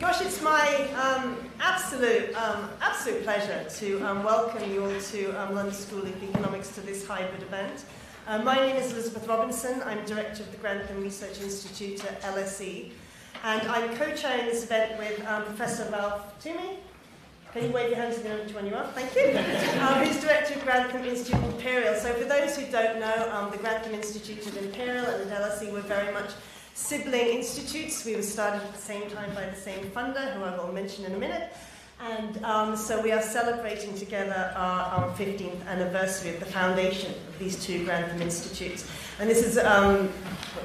gosh, it's my um, absolute, um, absolute pleasure to um, welcome you all to um, London School of Economics to this hybrid event. Uh, my name is Elizabeth Robinson. I'm director of the Grantham Research Institute at LSE, and I'm co-chairing this event with um, Professor Ralf Toumi. Can you wave your hands again which one you are? Thank you. Um, who's director of Grantham Institute of Imperial. So for those who don't know, um, the Grantham Institute of Imperial and LSE were very much sibling institutes. We were started at the same time by the same funder, who I will mention in a minute. And um, so we are celebrating together our, our, 15th anniversary of the foundation of these two Grantham Institutes. And this is, um,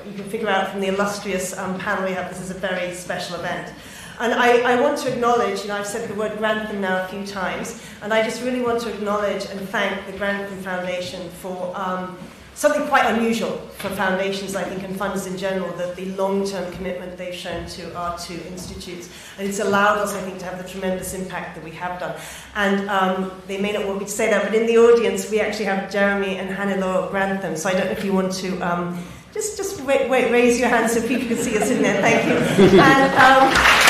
you can figure out from the illustrious um, panel we have, this is a very special event. And I, I want to acknowledge, you know, I've said the word Grantham now a few times, and I just really want to acknowledge and thank the Grantham Foundation for um, something quite unusual for foundations, I think, and funds in general, that the long-term commitment they've shown to our two institutes. And it's allowed us, I think, to have the tremendous impact that we have done. And um, they may not want me to say that, but in the audience, we actually have Jeremy and Hannelore Grantham. So I don't know if you want to... Um, just, just wait, wait, raise your hand so people can see us in there. Thank you. And, um,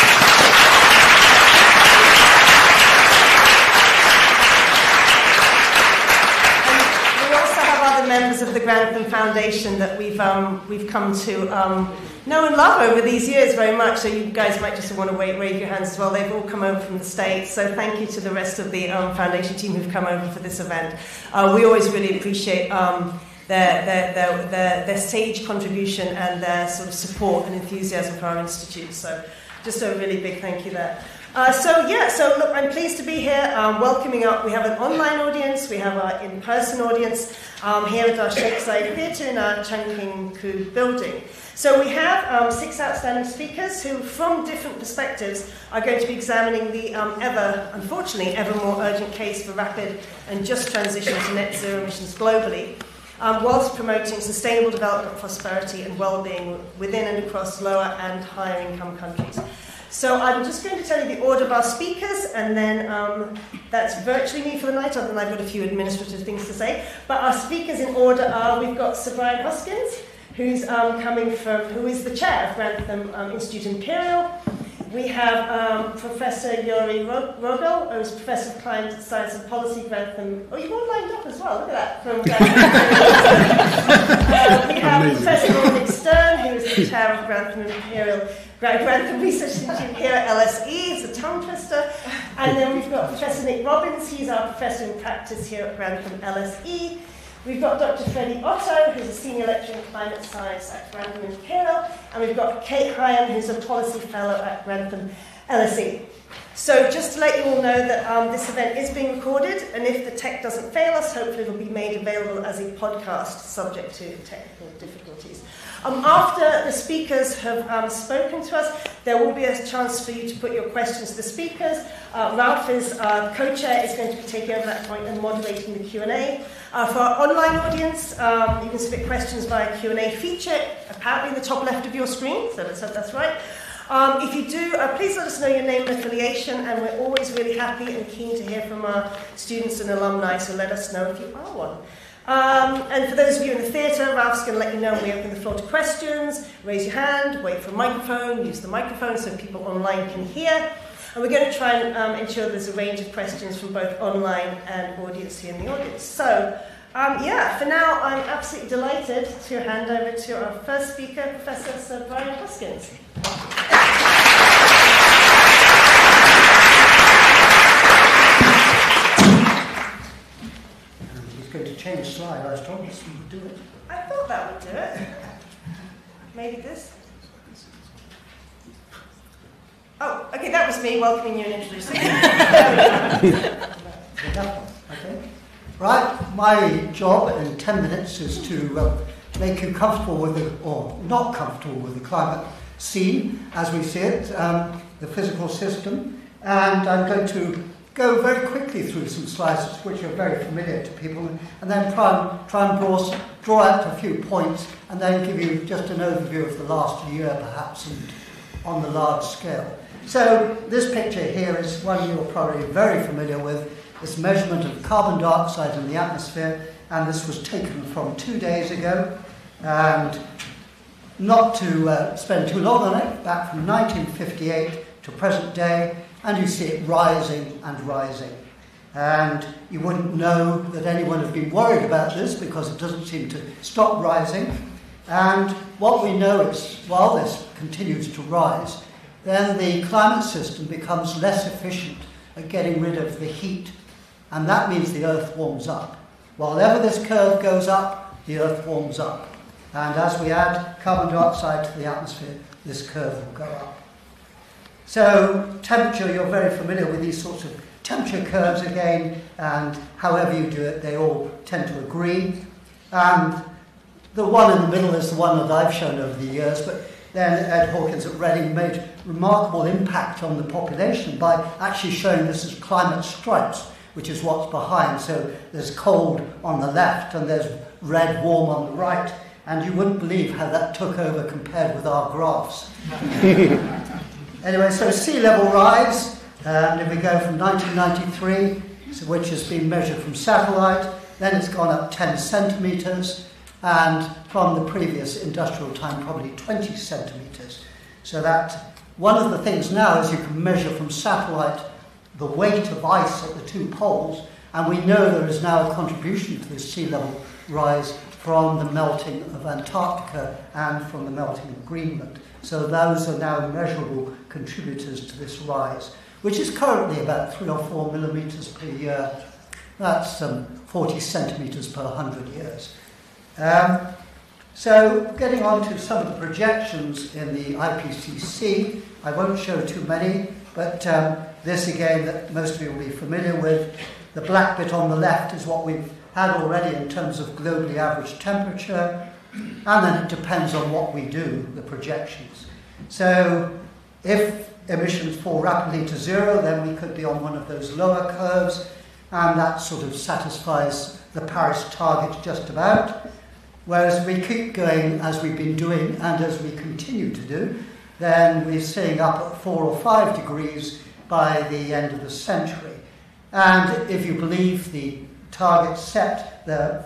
members of the Grantham Foundation that we've, um, we've come to um, know and love over these years very much. So you guys might just want to wait, wave your hands as well. They've all come over from the States. So thank you to the rest of the um, foundation team who've come over for this event. Uh, we always really appreciate um, their, their, their, their, their sage contribution and their sort of support and enthusiasm for our institute. So just a really big thank you there. Uh, so yeah, so look, I'm pleased to be here, um, welcoming up. We have an online audience, we have our in-person audience um, here at our Zayed Theatre in our Cheng Kin Ku building. So we have um, six outstanding speakers who, from different perspectives, are going to be examining the um, ever, unfortunately, ever more urgent case for rapid and just transition to net zero emissions globally. Um, whilst promoting sustainable development, prosperity, and well-being within and across lower and higher income countries. So I'm just going to tell you the order of our speakers, and then um, that's virtually me for the night, other than I've got a few administrative things to say. But our speakers in order are, we've got Sir Brian Hoskins, who's um, coming from, who is the chair of Grantham um, Institute Imperial. We have um, Professor Joeri Rogelj, who's Professor of Climate Science and Policy, Grantham. Oh, you've all lined up as well, look at that. From uh, we have Amazing. Professor Dominic Stern, who is the chair of Grantham Imperial Grantham Research Institute here at LSE. It's a tongue twister. And then we've got Professor Nick Robins. He's our professor in practice here at Grantham LSE. We've got Dr. Freddie Otto, who's a senior lecturer in climate science at Grantham Imperial. And we've got Kate Higham, who's a policy fellow at Grantham LSE. So just to let you all know that um, this event is being recorded, and if the tech doesn't fail us, hopefully it'll be made available as a podcast subject to technical difficulties. Um, after the speakers have um, spoken to us, there will be a chance for you to put your questions to the speakers. Uh, Ralf is uh, co-chair, is going to be taking over that point and moderating the Q&A. Uh, for our online audience, um, you can submit questions via Q&A feature, apparently in the top left of your screen, so that's, that's right. Um, if you do, uh, please let us know your name and affiliation, and we're always really happy and keen to hear from our students and alumni, so let us know if you are one. Um, and for those of you in the theatre, Ralf's going to let you know when we open the floor to questions. Raise your hand, wait for a microphone, use the microphone so people online can hear. And we're going to try and um, ensure there's a range of questions from both online and audience here in the audience. So, um, yeah, for now, I'm absolutely delighted to hand over to our first speaker, Professor Sir Brian Hoskins. going to change slide. I was told this would do it. I thought that would do it. Maybe this. Oh, okay, that was me welcoming you and introducing you. okay. Right, my job in 10 minutes is to uh, make you comfortable with the, or not comfortable with the climate scene as we see it, um, the physical system, and I'm going to go very quickly through some slides which are very familiar to people and then try and, try and draw, draw out a few points and then give you just an overview of the last year perhaps and on the large scale. So this picture here is one you're probably very familiar with. It's measurement of carbon dioxide in the atmosphere and this was taken from two days ago and not to uh, spend too long on it, back from 1958 to present day and you see it rising and rising. And you wouldn't know that anyone had been worried about this because it doesn't seem to stop rising. And what we know is while this continues to rise, then the climate system becomes less efficient at getting rid of the heat. And that means the Earth warms up. While ever this curve goes up, the Earth warms up. And as we add carbon dioxide to the atmosphere, this curve will go up. So, temperature, you're very familiar with these sorts of temperature curves again, and however you do it, they all tend to agree. And the one in the middle is the one that I've shown over the years, but then Ed Hawkins at Reading made remarkable impact on the population by actually showing this as climate stripes, which is what's behind. So there's cold on the left and there's red warm on the right, and you wouldn't believe how that took over compared with our graphs. Anyway, so sea level rise, um, and if we go from 1993, so which has been measured from satellite, then it's gone up 10 centimetres, and from the previous industrial time, probably 20 centimetres. So that one of the things now is you can measure from satellite the weight of ice at the two poles, and we know there is now a contribution to this sea level rise from the melting of Antarctica and from the melting of Greenland. So those are now measurable contributors to this rise, which is currently about three or four millimetres per year. That's um, 40 centimetres per 100 years. Um, so getting on to some of the projections in the IPCC, I won't show too many, but um, this again that most of you will be familiar with. The black bit on the left is what we've had already in terms of globally average temperature. And then it depends on what we do, the projections. So, if emissions fall rapidly to zero, then we could be on one of those lower curves, and that sort of satisfies the Paris target just about. Whereas we keep going as we've been doing and as we continue to do, then we're seeing up at four or five degrees by the end of the century. And if you believe the targets set there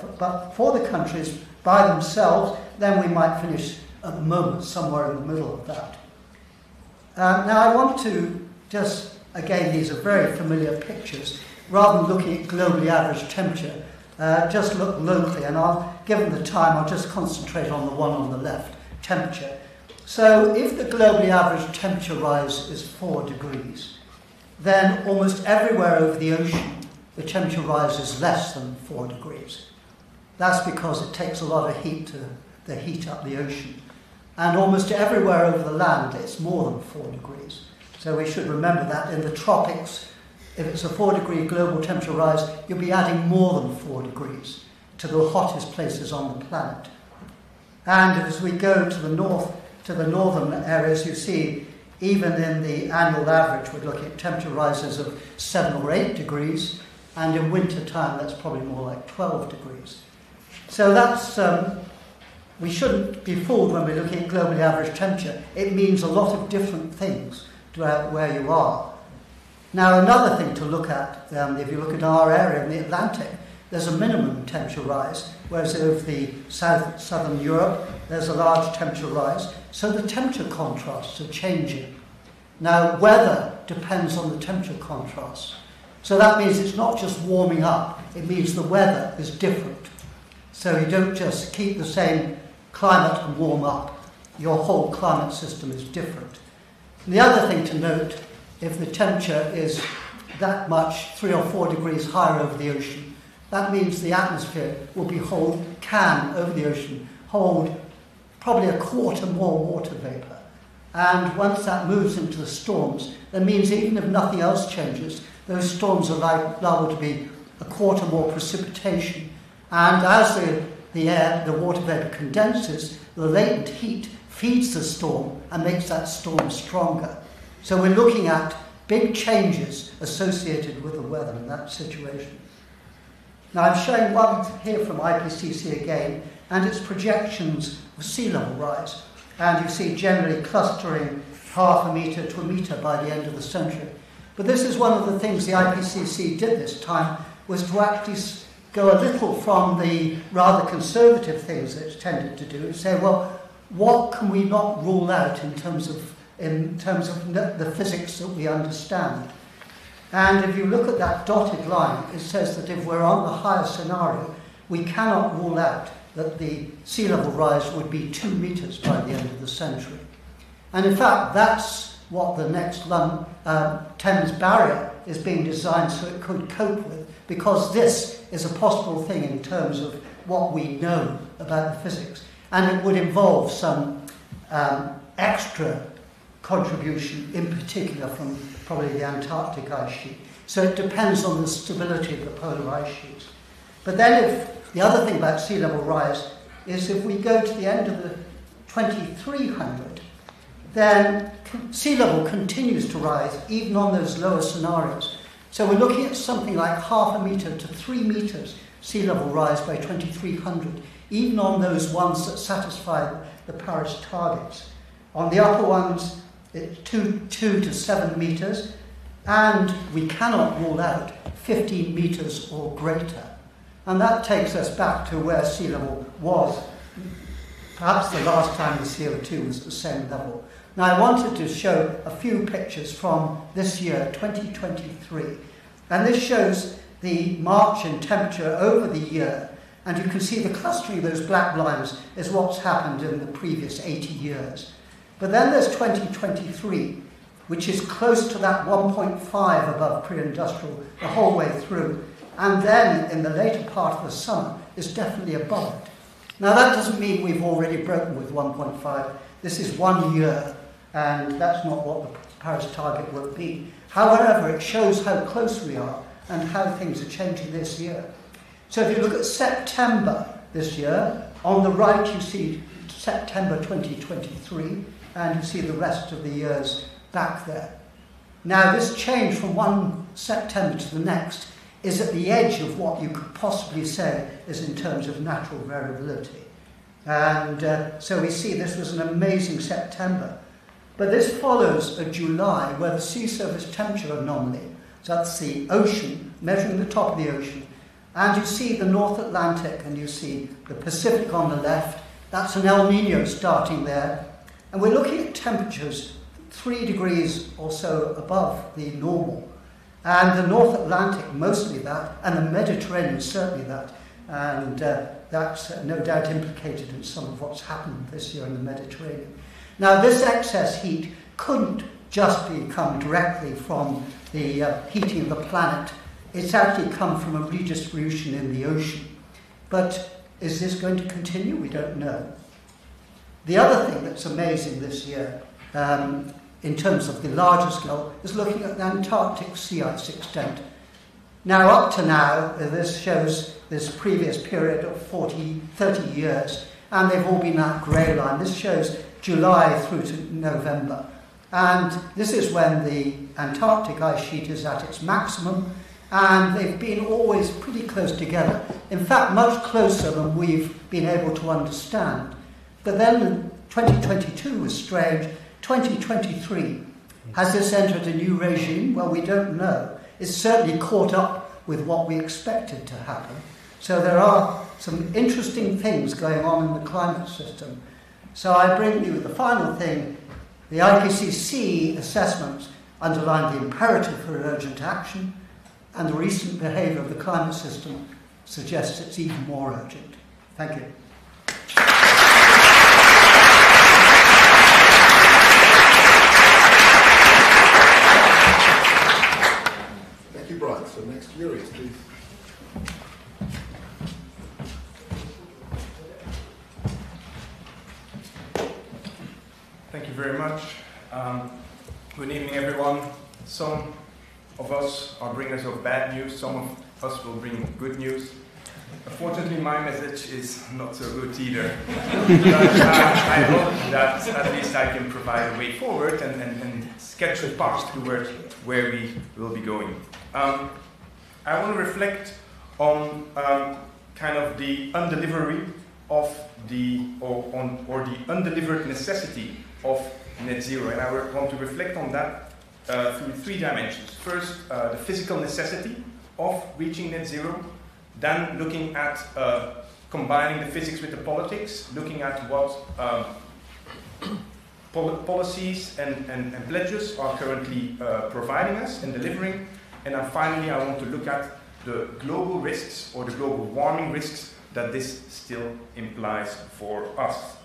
for the countries by themselves, then we might finish at the moment somewhere in the middle of that. Uh, now, I want to just, again, these are very familiar pictures. Rather than looking at globally average temperature, uh, just look locally, and I'll, given the time, I'll just concentrate on the one on the left, temperature. So if the globally average temperature rise is 4 degrees, then almost everywhere over the ocean, the temperature rise is less than 4 degrees. That's because it takes a lot of heat to the heat up the ocean. And almost everywhere over the land, it's more than 4 degrees. So we should remember that in the tropics, if it's a 4 degree global temperature rise, you'll be adding more than 4 degrees to the hottest places on the planet. And as we go to the north, to the northern areas, you see even in the annual average, we're looking at temperature rises of 7 or 8 degrees, and in winter time, that's probably more like 12 degrees. So that's, um, we shouldn't be fooled when we're looking at globally average temperature. It means a lot of different things to where you are. Now, another thing to look at, um, if you look at our area in the Atlantic, there's a minimum temperature rise, whereas over the south, southern Europe, there's a large temperature rise. So the temperature contrasts are changing. Now, weather depends on the temperature contrast. So that means it's not just warming up, it means the weather is different. So you don't just keep the same climate and warm up, your whole climate system is different. And the other thing to note if the temperature is that much, three or four degrees higher over the ocean, that means the atmosphere will be hold, can over the ocean hold probably a quarter more water vapour. And once that moves into the storms, that means even if nothing else changes, those storms are liable to be a quarter more precipitation. And as the, the air, the water vapour condenses, the latent heat feeds the storm and makes that storm stronger. So we're looking at big changes associated with the weather in that situation. Now I'm showing one here from IPCC again, and its projections of sea level rise. And you see generally clustering half a metre to a metre by the end of the century. But this is one of the things the IPCC did this time, was to actually go a little from the rather conservative things that it tended to do and say, well, what can we not rule out in terms of, in terms of the physics that we understand. And if you look at that dotted line, it says that if we're on the higher scenario, we cannot rule out that the sea level rise would be two metres by the end of the century. And in fact, that's what the next London, um, Thames barrier is being designed so it could cope with, because this is a possible thing in terms of what we know about the physics. And it would involve some um, extra contribution, in particular from probably the Antarctic ice sheet. So it depends on the stability of the polar ice sheets. But then if the other thing about sea level rise is if we go to the end of the 2300, then sea level continues to rise even on those lower scenarios. So we're looking at something like half a metre to three metres sea level rise by 2300, even on those ones that satisfy the Paris targets. On the upper ones, it's two, two to seven metres, and we cannot rule out 15 metres or greater. And that takes us back to where sea level was, perhaps the last time the CO2 was at the same level. Now, I wanted to show a few pictures from this year, 2023. And this shows the march in temperature over the year. And you can see the clustering of those black lines is what's happened in the previous 80 years. But then there's 2023, which is close to that 1.5 above pre industrial the whole way through. And then in the later part of the summer is definitely above it. Now, that doesn't mean we've already broken with 1.5. This is one year, and that's not what the Paris target will be. However, it shows how close we are and how things are changing this year. So if you look at September this year, on the right you see September 2023 and you see the rest of the years back there. Now this change from one September to the next is at the edge of what you could possibly say is in terms of natural variability. And uh, so we see this was an amazing September. But this follows a July where the sea surface temperature anomaly, so that's the ocean, measuring the top of the ocean, and you see the North Atlantic and you see the Pacific on the left. That's an El Nino starting there. And we're looking at temperatures three degrees or so above the normal. And the North Atlantic, mostly that, and the Mediterranean, certainly that. And uh, that's uh, no doubt implicated in some of what's happened this year in the Mediterranean. Now, this excess heat couldn't just be come directly from the uh, heating of the planet. It's actually come from a redistribution in the ocean. But is this going to continue? We don't know. The other thing that's amazing this year, um, in terms of the larger scale, is looking at the Antarctic sea ice extent. Now, up to now, this shows this previous period of 40, 30 years, and they've all been that grey line. This shows July through to November. And this is when the Antarctic ice sheet is at its maximum, and they've been always pretty close together. In fact, much closer than we've been able to understand. But then 2022 was strange. 2023, has this entered a new regime? Well, we don't know. It's certainly caught up with what we expected to happen. So there are some interesting things going on in the climate system. So I bring you the final thing. The IPCC assessments underline the imperative for urgent action, and the recent behaviour of the climate system suggests it's even more urgent. Thank you. Thank you, Brian. So next, Urius, please. Very much. Um, good evening, everyone. Some of us are bringers of bad news, some of us will bring good news. Unfortunately, my message is not so good either. but, uh, I hope that at least I can provide a way forward and, and, and sketch a path toward where we will be going. Um, I want to reflect on um, kind of the undelivery of the or on or the undelivered necessity of net zero, and I want to reflect on that uh, through three dimensions. First, uh, the physical necessity of reaching net zero, then looking at uh, combining the physics with the politics, looking at what um, pol policies and, and, and, pledges are currently uh, providing us and delivering. And then finally, I want to look at the global risks or the global warming risks that this still implies for us.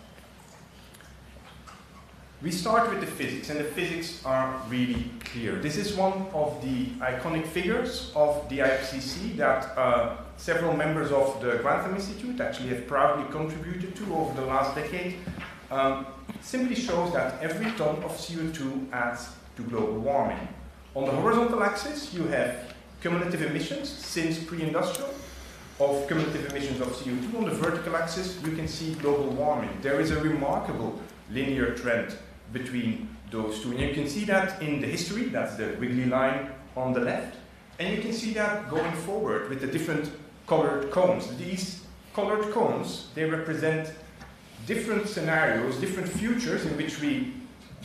We start with the physics, and the physics are really clear. This is one of the iconic figures of the IPCC that uh, several members of the Grantham Institute actually have proudly contributed to over the last decade. Um, simply shows that every ton of CO2 adds to global warming. On the horizontal axis, you have cumulative emissions since pre-industrial of cumulative emissions of CO2. On the vertical axis, you can see global warming. There is a remarkable linear trend between those two. And you can see that in the history, that's the wiggly line on the left. And you can see that going forward with the different colored cones. These colored cones, they represent different scenarios, different futures in which we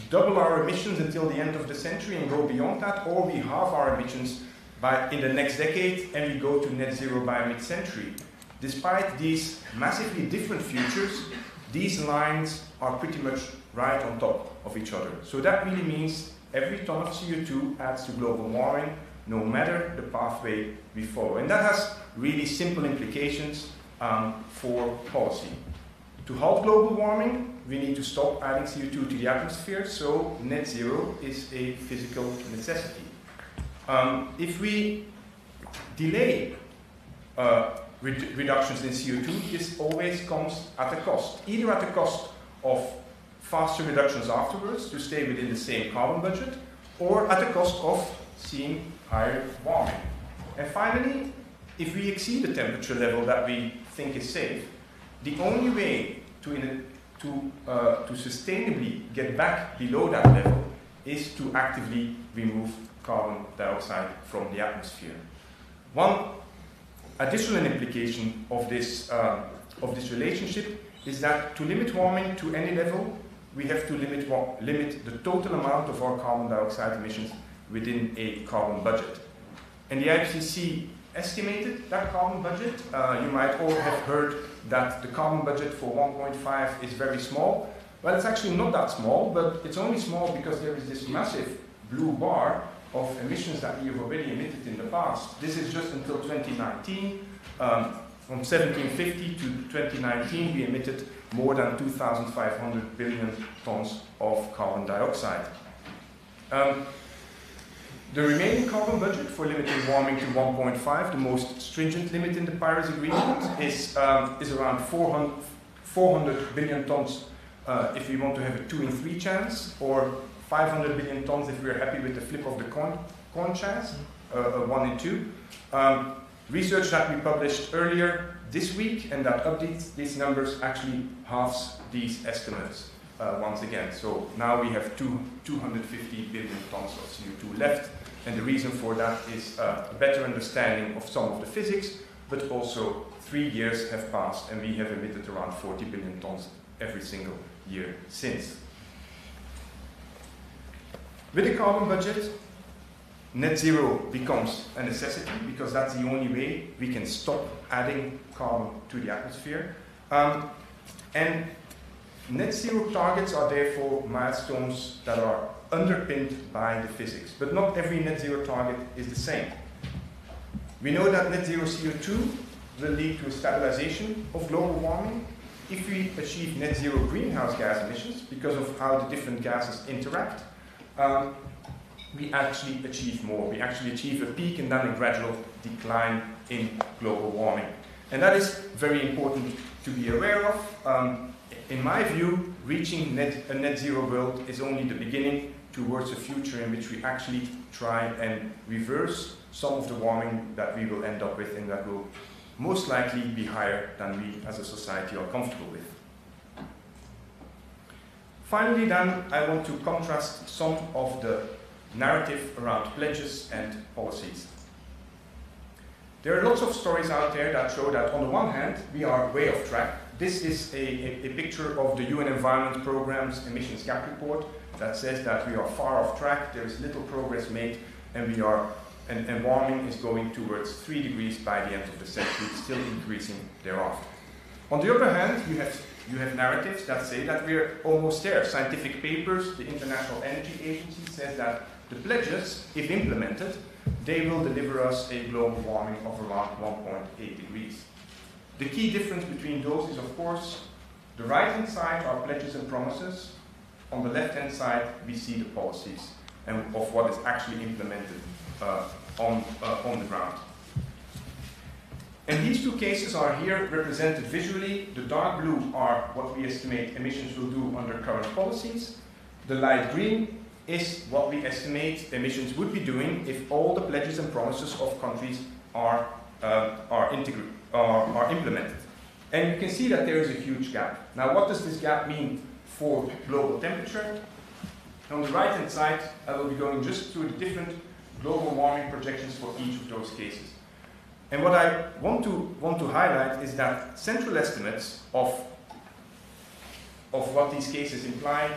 double our emissions until the end of the century and go beyond that, or we halve our emissions by in the next decade and we go to net zero by mid-century. Despite these massively different futures, these lines are pretty much right on top of each other. So that really means every ton of CO2 adds to global warming, no matter the pathway we follow. And that has really simple implications um, for policy. To halt global warming, we need to stop adding CO2 to the atmosphere, so net zero is a physical necessity. Um, if we delay uh, reductions in CO2, this always comes at a cost, either at the cost of faster reductions afterwards to stay within the same carbon budget, or at the cost of seeing higher warming. And finally, if we exceed the temperature level that we think is safe, the only way to, to, uh, to sustainably get back below that level is to actively remove carbon dioxide from the atmosphere. One additional implication of this, uh, of this relationship is that to limit warming to any level, we have to limit, limit the total amount of our carbon dioxide emissions within a carbon budget. And the IPCC estimated that carbon budget. Uh, you might all have heard that the carbon budget for 1.5 is very small. Well, it's actually not that small, but it's only small because there is this massive blue bar of emissions that we have already emitted in the past. This is just until 2019. Um, from 1750 to 2019, we emitted more than 2,500 billion tons of carbon dioxide. Um, the remaining carbon budget for limiting warming to 1.5, the most stringent limit in the Paris Agreement, is, um, is around 400, 400 billion tons uh, if we want to have a 2 in 3 chance, or 500 billion tons if we're happy with the flip of the coin, coin chance, uh, a 1 in 2. Um, research that we published earlier this week and that updates these numbers actually halves these estimates uh, once again. So now we have two, 250 billion tons of CO2 left and the reason for that is uh, a better understanding of some of the physics but also three years have passed and we have emitted around 40 billion tons every single year since. With the carbon budget, net zero becomes a necessity because that's the only way we can stop adding carbon to the atmosphere. Um, and net zero targets are therefore milestones that are underpinned by the physics. But not every net zero target is the same. We know that net zero CO2 will lead to a stabilization of global warming if we achieve net zero greenhouse gas emissions because of how the different gases interact. Um, we actually achieve more. We actually achieve a peak and then a gradual decline in global warming. And that is very important to be aware of. Um, in my view, reaching net, a net zero world is only the beginning towards a future in which we actually try and reverse some of the warming that we will end up with and that will most likely be higher than we as a society are comfortable with. Finally then, I want to contrast some of the narrative around pledges and policies. There are lots of stories out there that show that on the one hand, we are way off track. This is a, a, a picture of the UN Environment Programme's emissions gap report that says that we are far off track, there is little progress made, and we are and, and warming is going towards 3 degrees by the end of the century, still increasing thereafter. On the other hand, you have you have narratives that say that we're almost there. Scientific papers, the International Energy Agency says that the pledges, if implemented, they will deliver us a global warming of around 1.8 degrees. The key difference between those is, of course, the right-hand side are pledges and promises. On the left-hand side, we see the policies and of what is actually implemented uh, on, uh, on the ground. And these two cases are here represented visually. The dark blue are what we estimate emissions will do under current policies. The light green is what we estimate emissions would be doing if all the pledges and promises of countries are, uh, are, are, are implemented. And you can see that there is a huge gap. Now, what does this gap mean for global temperature? On the right hand side, I will be going just through the different global warming projections for each of those cases. And what I want to, want to highlight is that central estimates of, of what these cases imply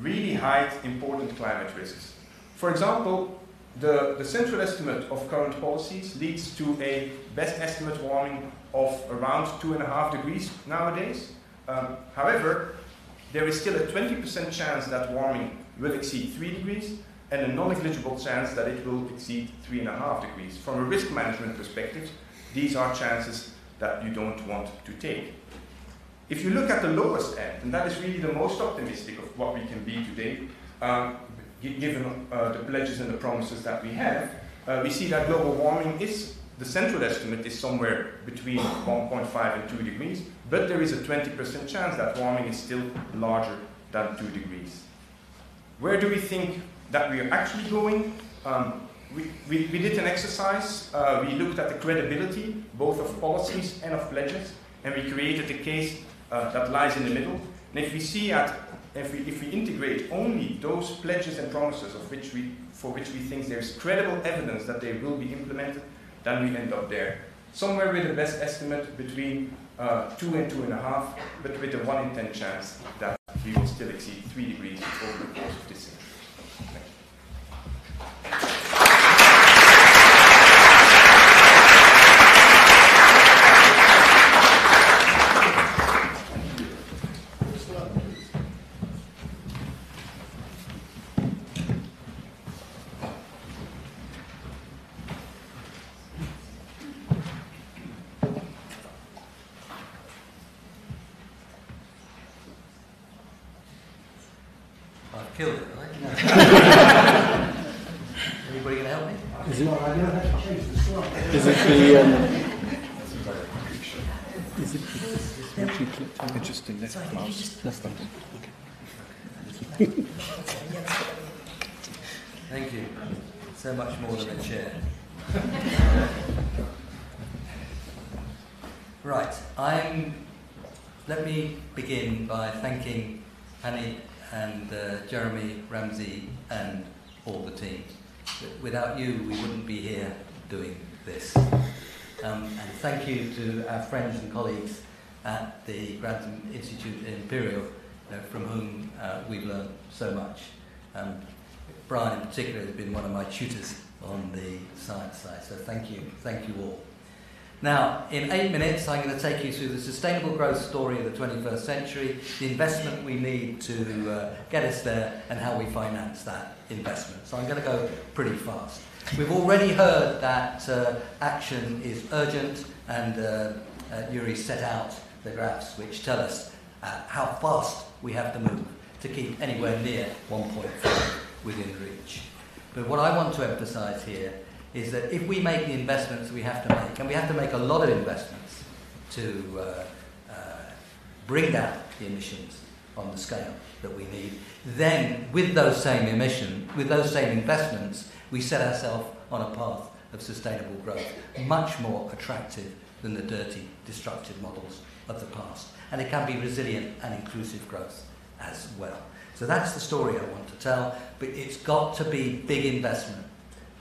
really hide important climate risks. For example, the, the central estimate of current policies leads to a best estimate warming of around two and a half degrees nowadays. Um, however, there is still a 20% chance that warming will exceed 3 degrees and a non-negligible chance that it will exceed 3.5 degrees. From a risk management perspective, these are chances that you don't want to take. If you look at the lowest end, and that is really the most optimistic of what we can be today, um, given uh, the pledges and the promises that we have, uh, we see that global warming is, the central estimate is somewhere between 1.5 and 2 degrees, but there is a 20% chance that warming is still larger than 2 degrees. Where do we think that we are actually going? Um, we, we, we, did an exercise, uh, we looked at the credibility both of policies and of pledges, and we created a case uh, that lies in the middle. And if we see at, if we, if we integrate only those pledges and promises of which we, for which we think there's credible evidence that they will be implemented, then we end up there. Somewhere with the best estimate between uh, two and two and a half, but with a one in ten chance that we will still exceed three degrees over the course of this century. Thank you. So much more than a chair. right, I'm. Let me begin by thanking Annie and uh, Jeremy, Ramsey, and all the team. Without you, we wouldn't be here doing this. Um, and thank you to our friends and colleagues at the Grantham Institute in Imperial know, from whom uh, we've learned so much. Um, Brian, in particular, has been one of my tutors on the science side, so thank you, thank you all. Now, in eight minutes, I'm going to take you through the sustainable growth story of the 21st century, the investment we need to uh, get us there, and how we finance that investment. So I'm going to go pretty fast. We've already heard that uh, action is urgent, and uh, uh Joeri set out the graphs which tell us uh, how fast we have to move to keep anywhere near 1.5 within reach. But what I want to emphasize here is that if we make the investments we have to make, and we have to make a lot of investments to uh, uh, bring down the emissions on the scale that we need, then with those same emissions, with those same investments, we set ourselves on a path of sustainable growth, much more attractive than the dirty, destructive models of the past. And it can be resilient and inclusive growth as well. So that's the story I want to tell, but it's got to be big investment.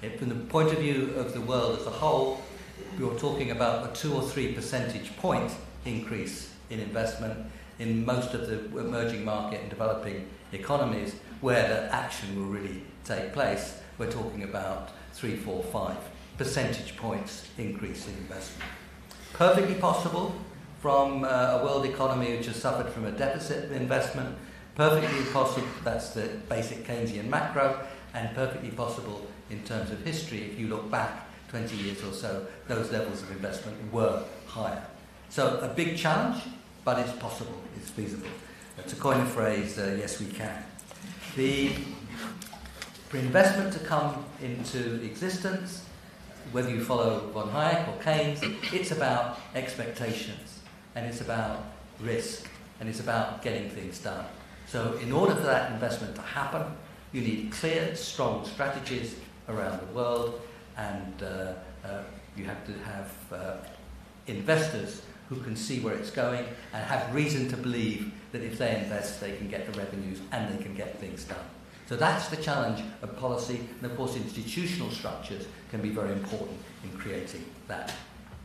It, from the point of view of the world as a whole, we're talking about a two or three percentage point increase in investment in most of the emerging market and developing economies where the action will really take place. We're talking about three, four, five percentage points increase in investment. Perfectly possible, from uh, a world economy which has suffered from a deficit investment, perfectly possible, that's the basic Keynesian macro, and perfectly possible in terms of history. If you look back 20 years or so, those levels of investment were higher. So a big challenge, but it's possible, it's feasible. To coin a phrase, uh, yes, we can. The, for investment to come into existence, whether you follow von Hayek or Keynes, it's about expectations and it's about risk and it's about getting things done. So, in order for that investment to happen, you need clear, strong strategies around the world, and uh, uh, you have to have uh, investors who can see where it's going and have reason to believe that if they invest, they can get the revenues and they can get things done. So that's the challenge of policy, and of course, institutional structures can be very important in creating that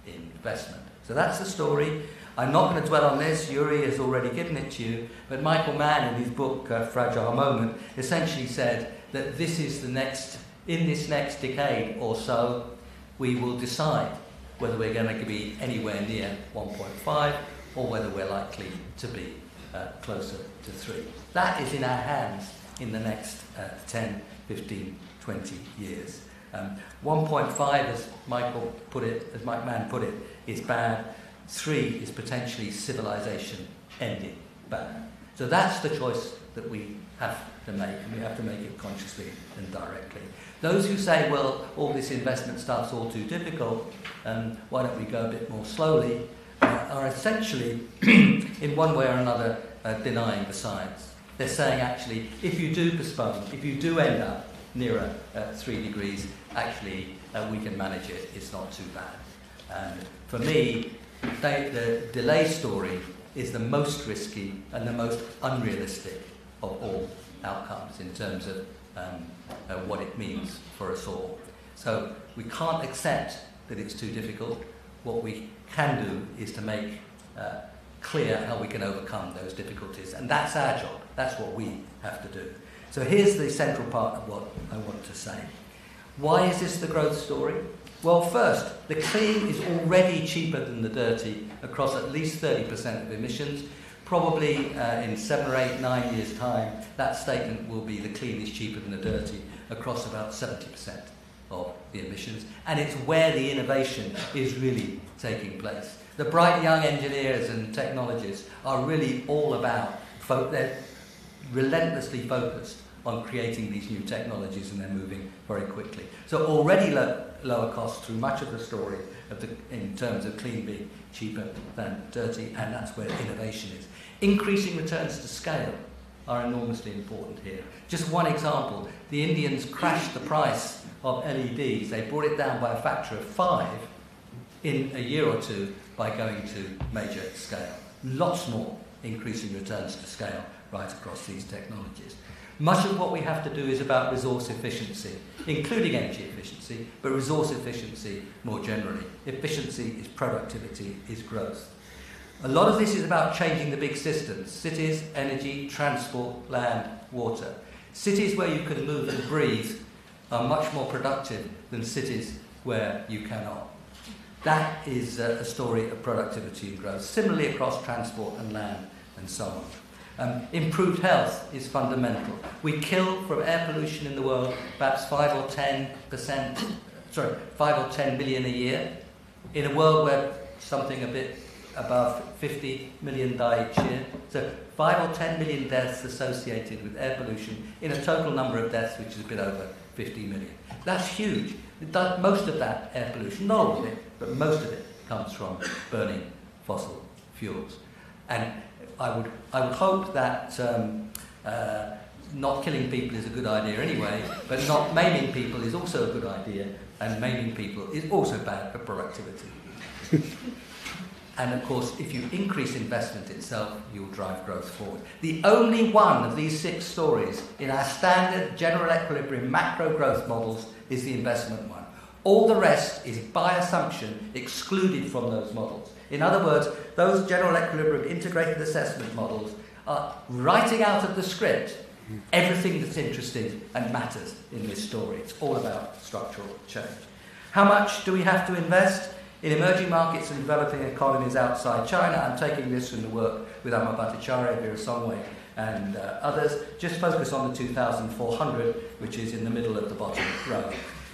investment. So that's the story. I'm not going to dwell on this, Joeri has already given it to you, but Michael Mann, in his book uh, Fragile Moment, essentially said that this is the next, in this next decade or so, we will decide whether we're going to be anywhere near 1.5 or whether we're likely to be uh, closer to 3. That is in our hands in the next uh, 10, 15, 20 years. Um, 1.5, as Michael put it, as Mike Mann put it, is bad. 3 is potentially civilization ending bad. So that's the choice that we have to make, and we have to make it consciously and directly. Those who say, well, all this investment stuff's all too difficult, and why don't we go a bit more slowly, uh, are essentially, in one way or another, uh, denying the science. They're saying, actually, if you do postpone, if you do end up nearer uh, three degrees, actually, uh, we can manage it, it's not too bad. And for me, they, the delay story is the most risky and the most unrealistic of all outcomes in terms of um, uh, what it means for us all. So we can't accept that it's too difficult. What we can do is to make uh, clear how we can overcome those difficulties, and that's our job. That's what we have to do. So here's the central part of what I want to say. Why is this the growth story? Well, first, the clean is already cheaper than the dirty across at least 30% of emissions, Probably uh, in seven or eight, nine years' time, that statement will be the clean is cheaper than the dirty across about 70% of the emissions. And it's where the innovation is really taking place. The bright young engineers and technologists are really all about, they're relentlessly focused on creating these new technologies and they're moving very quickly. So already lo- lower costs through much of the story of the, in terms of clean being cheaper than dirty, and that's where innovation is. Increasing returns to scale are enormously important here. Just one example the Indians crashed the price of LEDs, they brought it down by a factor of five in a year or two by going to major scale. Lots more increasing returns to scale right across these technologies. Much of what we have to do is about resource efficiency, including energy efficiency, but resource efficiency more generally. Efficiency is productivity, is growth. A lot of this is about changing the big systems cities, energy, transport, land, water. Cities where you can move and breathe are much more productive than cities where you cannot. That is uh, a story of productivity and growth. Similarly, across transport and land and so on. Um, improved health is fundamental. We kill from air pollution in the world perhaps 5 or 10 percent, sorry, 5 or 10 billion a year. In a world where something a bit above 50 million die each year. So 5 or 10 million deaths associated with air pollution in a total number of deaths which is a bit over 50 million. That's huge. Most of that air pollution, not all of it, but most of it comes from burning fossil fuels. And I would, I would hope that um, uh, not killing people is a good idea anyway, but not maiming people is also a good idea, and maiming people is also bad for productivity. And of course, if you increase investment itself, you'll drive growth forward. The only one of these six stories in our standard general equilibrium macro growth models is the investment one. All the rest is by assumption excluded from those models. In other words, those general equilibrium integrated assessment models are writing out of the script everything that's interesting and matters in this story. It's all about structural change. How much do we have to invest? In emerging markets and developing economies outside China, I'm taking this from the work with Amar Bhattacharya, Vera Songwe, and uh, others. Just focus on the 2,400, which is in the middle of the bottom row.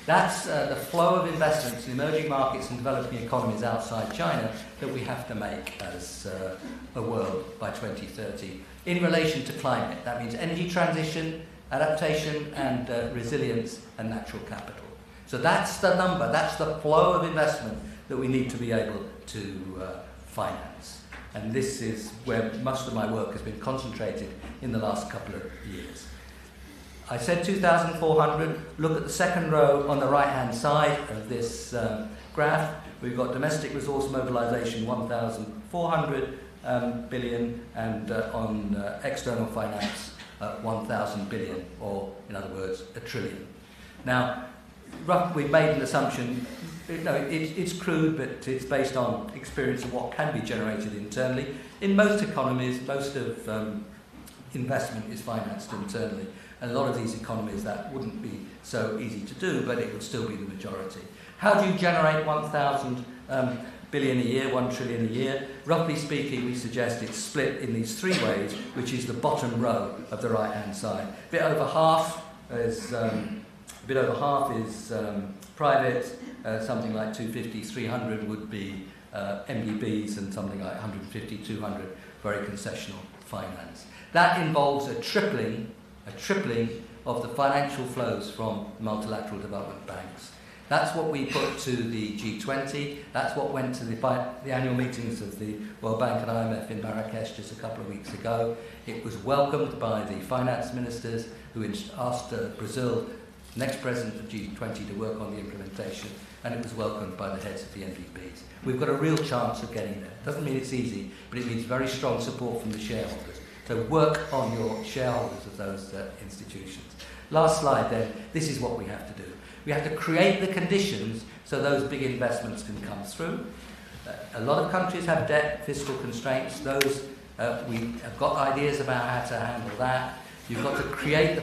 That's uh, the flow of investments in emerging markets and developing economies outside China that we have to make as uh, a world by 2030 in relation to climate. That means energy transition, adaptation, and uh, resilience, and natural capital. So that's the number, that's the flow of investment that we need to be able to uh, finance. And this is where most of my work has been concentrated in the last couple of years. I said 2,400. Look at the second row on the right hand side of this um, graph. We've got domestic resource mobilization 1,400 um, billion, and uh, on uh, external finance uh, 1,000 billion, or in other words, a trillion. Now, rough, we've made an assumption. You know, it, it's crude, but it's based on experience of what can be generated internally. In most economies, most of um, investment is financed internally. And a lot of these economies, that wouldn't be so easy to do, but it would still be the majority. How do you generate 1,000 um, billion a year, 1 trillion a year? Roughly speaking, we suggest it's split in these three ways, which is the bottom row of the right-hand side. A bit over half is, um, a bit over half is um, private, uh, something like 250, 300 would be uh, MDBs, and something like 150, 200 very concessional finance. That involves a tripling a tripling of the financial flows from multilateral development banks. That's what we put to the G20. That's what went to the, the annual meetings of the World Bank and IMF in Marrakesh just a couple of weeks ago. It was welcomed by the finance ministers who asked uh, Brazil, next president of G20, to work on the implementation, and it was welcomed by the heads of the MDBs. We've got a real chance of getting there. It doesn't mean it's easy, but it means very strong support from the shareholders. So work on your shareholders of those uh, institutions. Last slide then, this is what we have to do. We have to create the conditions so those big investments can come through. Uh, a lot of countries have debt, fiscal constraints. Those uh, we have got ideas about how to handle that. You've got to create the,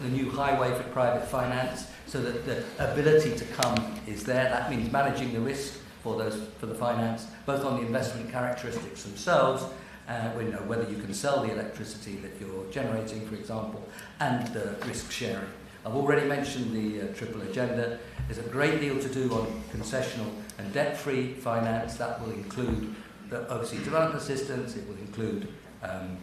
the new highway for private finance so that the ability to come is there. That means managing the risk for those for the finance, both on the investment characteristics themselves uh, you know, whether you can sell the electricity that you're generating, for example, and the risk sharing. I've already mentioned the uh, triple agenda. There's a great deal to do on concessional and debt-free finance. That will include the overseas development assistance. It will include um,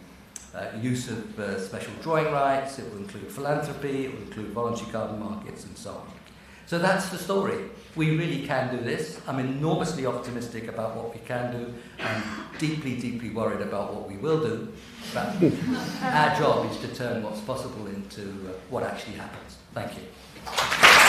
uh, use of uh, special drawing rights. It will include philanthropy. It will include voluntary carbon markets and so on. So that's the story. We really can do this. I'm enormously optimistic about what we can do. I'm deeply, deeply worried about what we will do. But our job is to turn what's possible into uh, what actually happens. Thank you.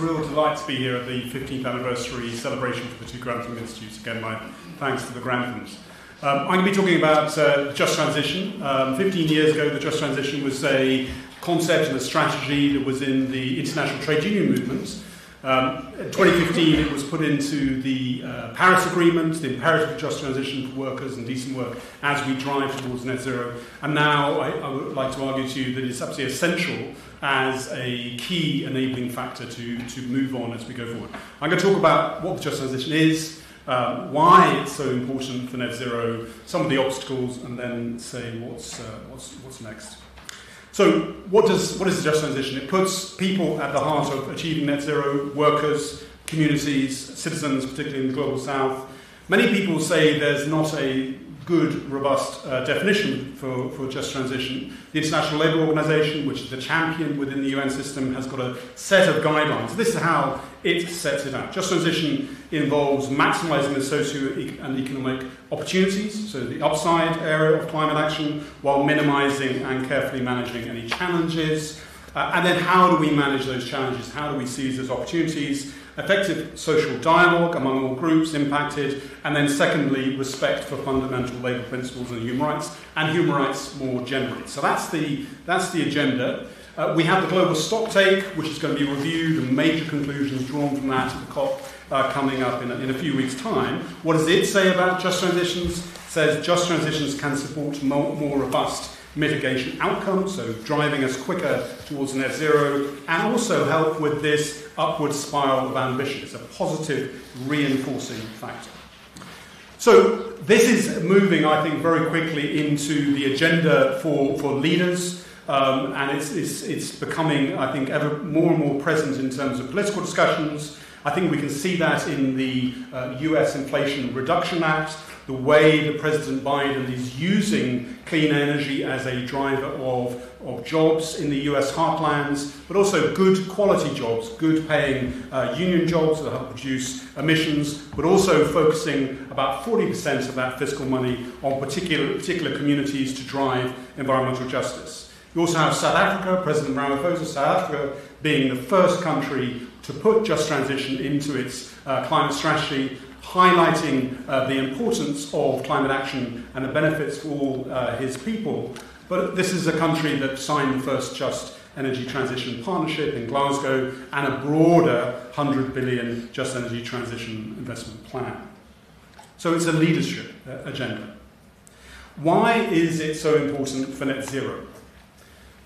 A real delight to be here at the 15th anniversary celebration for the two Grantham Institutes. Again, my thanks to the Granthams. Um, I'm going to be talking about uh, just transition. Um, 15 years ago, the just transition was a concept and a strategy that was in the international trade union movement. Um, in 2015, it was put into the uh, Paris Agreement, the imperative of just transition for workers and decent work as we drive towards net zero. And now I, I would like to argue to you that it's absolutely essential as a key enabling factor to, to move on as we go forward. I'm going to talk about what the just transition is, um, why it's so important for net zero, some of the obstacles, and then say what's, uh, what's, what's next. So, what, does, what is the just transition? It puts people at the heart of achieving net zero, workers, communities, citizens, particularly in the global south. Many people say there's not a good, robust uh, definition for, for just transition. The International Labour Organization, which is the champion within the UN system, has got a set of guidelines. This is how it sets it out. Just transition involves maximizing the socio and economic opportunities, so the upside area of climate action, while minimizing and carefully managing any challenges. Uh, and then how do we manage those challenges? How do we seize those opportunities? Effective social dialogue among all groups impacted, and then secondly, respect for fundamental labour principles and human rights, and human rights more generally. So that's the, that's the agenda. Uh, we have the global stock take, which is going to be reviewed and major conclusions drawn from that at the COP uh, coming up in a, in a few weeks' time. What does it say about just transitions? It says just transitions can support more, more robust mitigation outcomes, so driving us quicker towards net zero, and also help with this upward spiral of ambition. It's a positive reinforcing factor. So this is moving, I think, very quickly into the agenda for, for leaders. Um, and it's, it's, it's becoming, I think, ever more and more present in terms of political discussions. I think we can see that in the uh, US Inflation Reduction Act, the way that President Biden is using clean energy as a driver of, of jobs in the US heartlands, but also good quality jobs, good paying uh, union jobs that help reduce emissions, but also focusing about 40% of that fiscal money on particular, particular communities to drive environmental justice. You also have South Africa, President Ramaphosa, South Africa being the first country to put just transition into its uh, climate strategy highlighting uh, the importance of climate action and the benefits for all uh, his people. But this is a country that signed the first Just Energy Transition Partnership in Glasgow and a broader 100 billion Just Energy Transition Investment Plan. So it's a leadership uh, agenda. Why is it so important for net zero?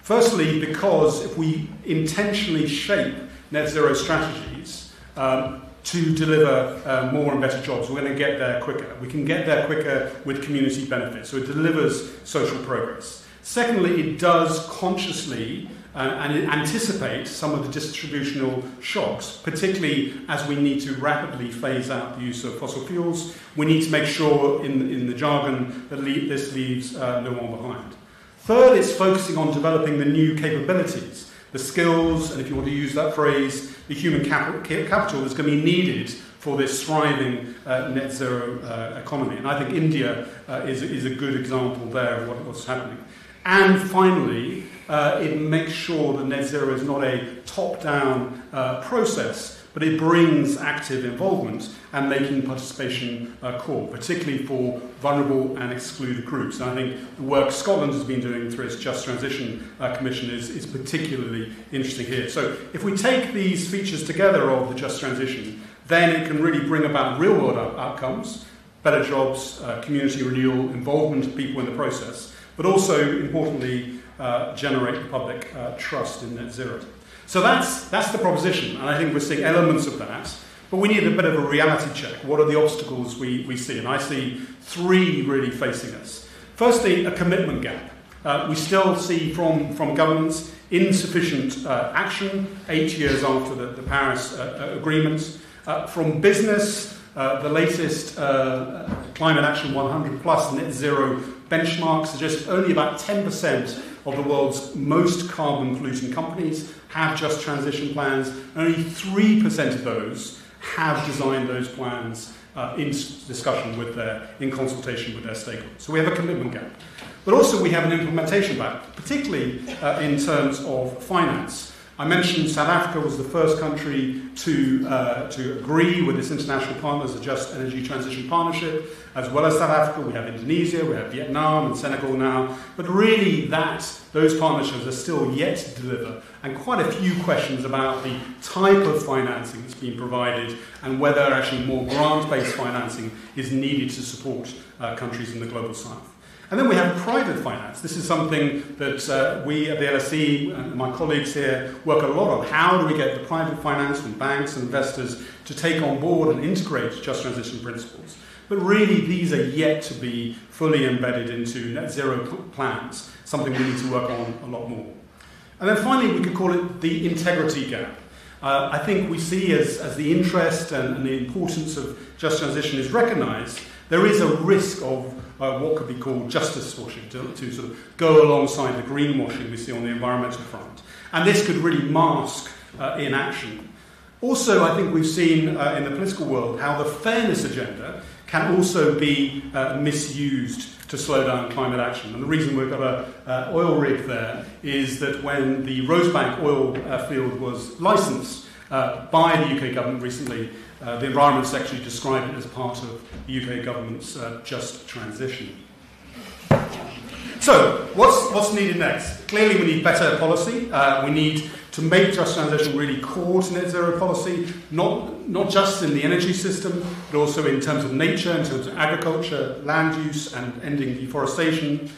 Firstly, because if we intentionally shape net zero strategies, um, to deliver uh, more and better jobs. We're going to get there quicker. We can get there quicker with community benefits, so it delivers social progress. Secondly, it does consciously uh, and it anticipates some of the distributional shocks, particularly as we need to rapidly phase out the use of fossil fuels. We need to make sure, in, in the jargon, that le- this leaves uh, no one behind. Third, it's focusing on developing the new capabilities the skills, and if you want to use that phrase, the human capital, capital that's going to be needed for this thriving uh, net zero uh, economy. And I think India uh, is, is a good example there of what, what's happening. And finally, uh, it makes sure that net zero is not a top down uh, process but it brings active involvement and making participation uh, core, particularly for vulnerable and excluded groups. And I think the work Scotland has been doing through its Just Transition uh, Commission is, is particularly interesting here. So if we take these features together of the Just Transition, then it can really bring about real world out- outcomes, better jobs, uh, community renewal, involvement of people in the process, but also, importantly, uh, generate public uh, trust in net zero. So that's, that's the proposition, and I think we're seeing elements of that. But we need a bit of a reality check. What are the obstacles we, we see? And I see three really facing us. Firstly, a commitment gap. Uh, we still see from, from governments insufficient uh, action eight years after the, the Paris uh, uh Agreement. Uh, from business, uh, the latest Climate Action 100 plus net zero benchmark suggests only about 10% of the world's most carbon polluting companies have just transition plans. Only 3% of those have designed those plans uh, in discussion with their, in consultation with their stakeholders. So we have a commitment gap. But also we have an implementation gap, particularly uh, in terms of finance. I mentioned South Africa was the first country to, uh, to agree with its international partners, the Just Energy Transition Partnership. As well as South Africa, we have Indonesia, we have Vietnam and Senegal now. But really, that, those partnerships are still yet to deliver. And quite a few questions about the type of financing that's being provided and whether actually more grant based financing is needed to support uh, countries in the global south. And then we have private finance. This is something that uh, we at the LSE and my colleagues here work a lot on. How do we get the private finance from banks and investors to take on board and integrate just transition principles? But really, these are yet to be fully embedded into net zero plans, something we need to work on a lot more. And then finally, we could call it the integrity gap. Uh, I think we see as, as the interest and, and the importance of just transition is recognised, there is a risk of what could be called justice washing, to, to sort of go alongside the greenwashing we see on the environmental front. And this could really mask uh, inaction. Also, I think we've seen uh, in the political world how the fairness agenda can also be uh, misused to slow down climate action. And the reason we've got an uh, oil rig there is that when the Rosebank oil uh, field was licensed uh, by the UK government recently, uh, the Environment Secretary described it as part of the UK government's uh, just transition. So, what's, what's needed next? Clearly, we need better policy. Uh, we need to make just transition really core to net zero policy, not, not just in the energy system, but also in terms of nature, in terms of agriculture, land use, and ending deforestation.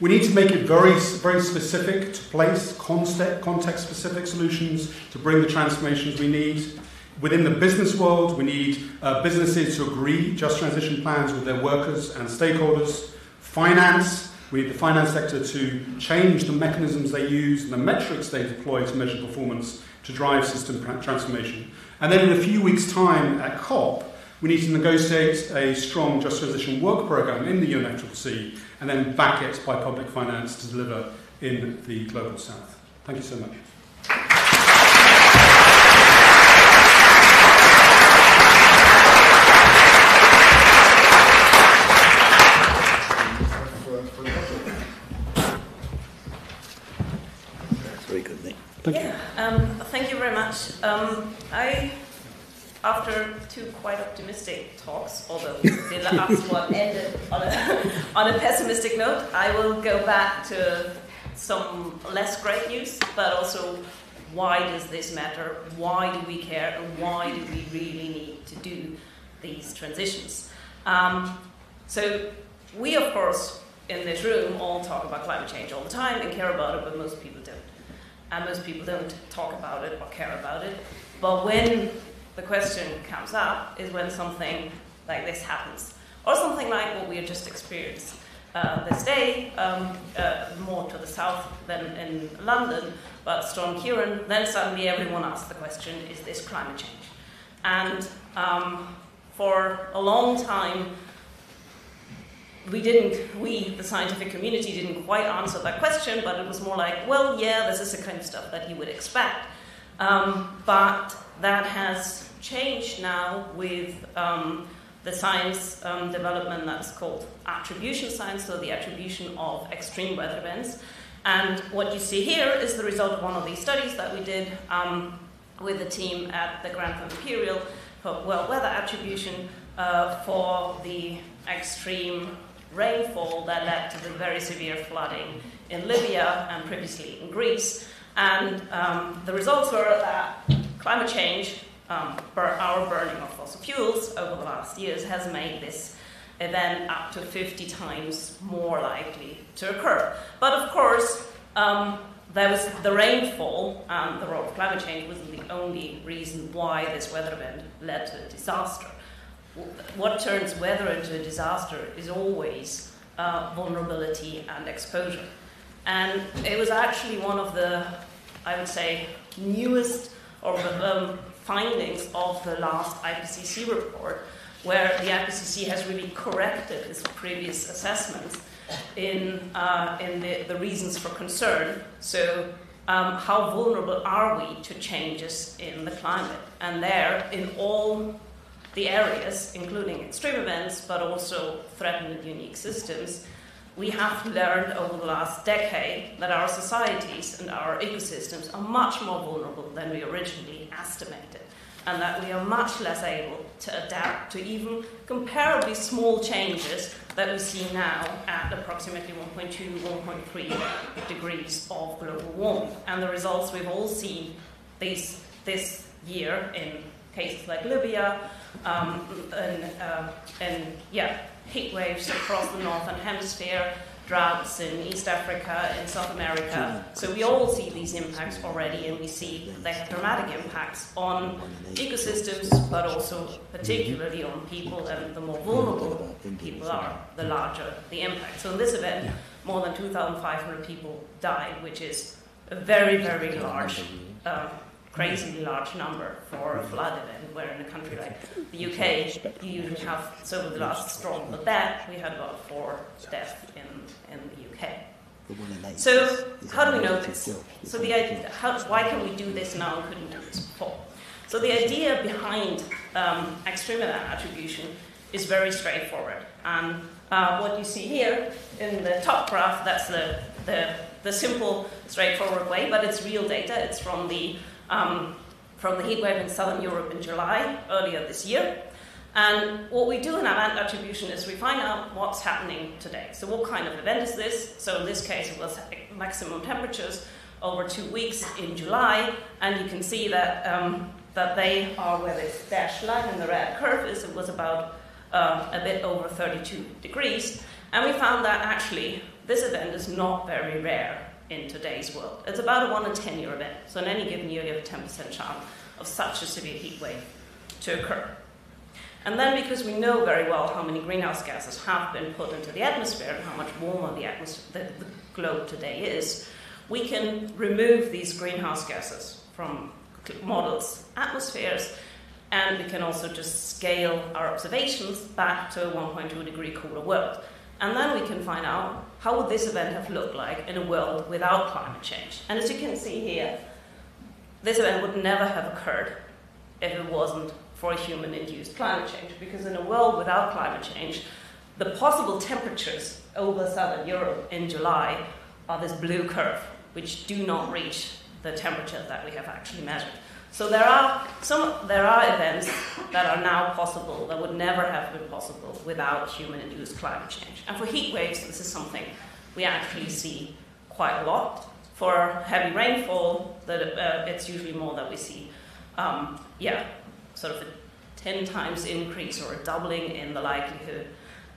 We need to make it very, very specific to place, context specific solutions to bring the transformations we need. Within the business world, we need uh, businesses to agree just transition plans with their workers and stakeholders. Finance, we need the finance sector to change the mechanisms they use and the metrics they deploy to measure performance to drive system transformation. And then in a few weeks' time at COP, we need to negotiate a strong just transition work programme in the UNFCCC and then back it by public finance to deliver in the global south. Thank you so much. Thank yeah, um, thank you very much. Um, I, after two quite optimistic talks, although the last one ended on a, on a pessimistic note, I will go back to some less great news, but also why does this matter? Why do we care? And why do we really need to do these transitions? Um, so we, of course, in this room all talk about climate change all the time and care about it, but most people don't and most people don't talk about it or care about it. But when the question comes up is when something like this happens, or something like what we have just experienced uh, this day, um, uh, more to the south than in London, but Storm Ciarán, then suddenly everyone asks the question, is this climate change? And um, for a long time, we didn't, we, the scientific community, didn't quite answer that question, but it was more like, well, yeah, this is the kind of stuff that you would expect. Um, but that has changed now with um, the science um, development that's called attribution science, so the attribution of extreme weather events. And what you see here is the result of one of these studies that we did um, with the team at the Grantham Imperial for World Weather Attribution uh, for the extreme rainfall that led to the very severe flooding in Libya and previously in Greece. And um, the results were that climate change, um, our burning of fossil fuels over the last years, has made this event up to 50 times more likely to occur. But of course, um, there was the rainfall and the role of climate change wasn't the only reason why this weather event led to a disaster what turns weather into a disaster is always uh, vulnerability and exposure. And it was actually one of the, I would say, newest or um, findings of the last IPCC report, where the IPCC has really corrected its previous assessments in, uh, in the, the reasons for concern. So, um, how vulnerable are we to changes in the climate? And there, in all the areas, including extreme events, but also threatened unique systems, we have learned over the last decade that our societies and our ecosystems are much more vulnerable than we originally estimated, and that we are much less able to adapt to even comparably small changes that we see now at approximately 1.2, 1.3 degrees of global warming. And the results we've all seen this, this year in cases like Libya, um, and, uh, and yeah, heat waves across the northern hemisphere, droughts in East Africa, in South America. So we all see these impacts already, and we see they have dramatic impacts on ecosystems, but also particularly on people. And the more vulnerable people are, the larger the impact. So in this event, more than 2,500 people died, which is a very, very large. Uh, crazily large number for a flood event, where in a country like the UK, you usually have, so the last storm, but that we had about four deaths in, in the UK. So how do we know this? So the idea, how, why can we do this now and couldn't do this before? So the idea behind um, extreme event attribution is very straightforward. And uh, what you see here in the top graph, that's the, the, the simple, straightforward way, but it's real data. It's from the um, from the heatwave in southern Europe in July earlier this year. And what we do in event attribution is we find out what's happening today. So, what kind of event is this? So, in this case, it was maximum temperatures over two weeks in July, and you can see that um, that they are where this dashed line in the red curve is. It was about uh, a bit over 32 degrees, and we found that actually this event is not very rare in today's world. It's about a one in 10 year event. So, in any given year, you have a 10% chance of such a severe heat wave to occur. And then, because we know very well how many greenhouse gases have been put into the atmosphere and how much warmer the, the, the globe today is, we can remove these greenhouse gases from models' atmospheres, and we can also just scale our observations back to a 1.2 degree cooler world. And then we can find out how would this event have looked like in a world without climate change. And as you can see here, this event would never have occurred if it wasn't for human induced climate change. Because in a world without climate change, the possible temperatures over southern Europe in July are this blue curve, which do not reach the temperatures that we have actually measured. So there are some there are events that are now possible that would never have been possible without human-induced climate change. And for heat waves, this is something we actually see quite a lot. For heavy rainfall, that uh, it's usually more that we see, um, yeah, sort of a 10 times increase or a doubling in the likelihood.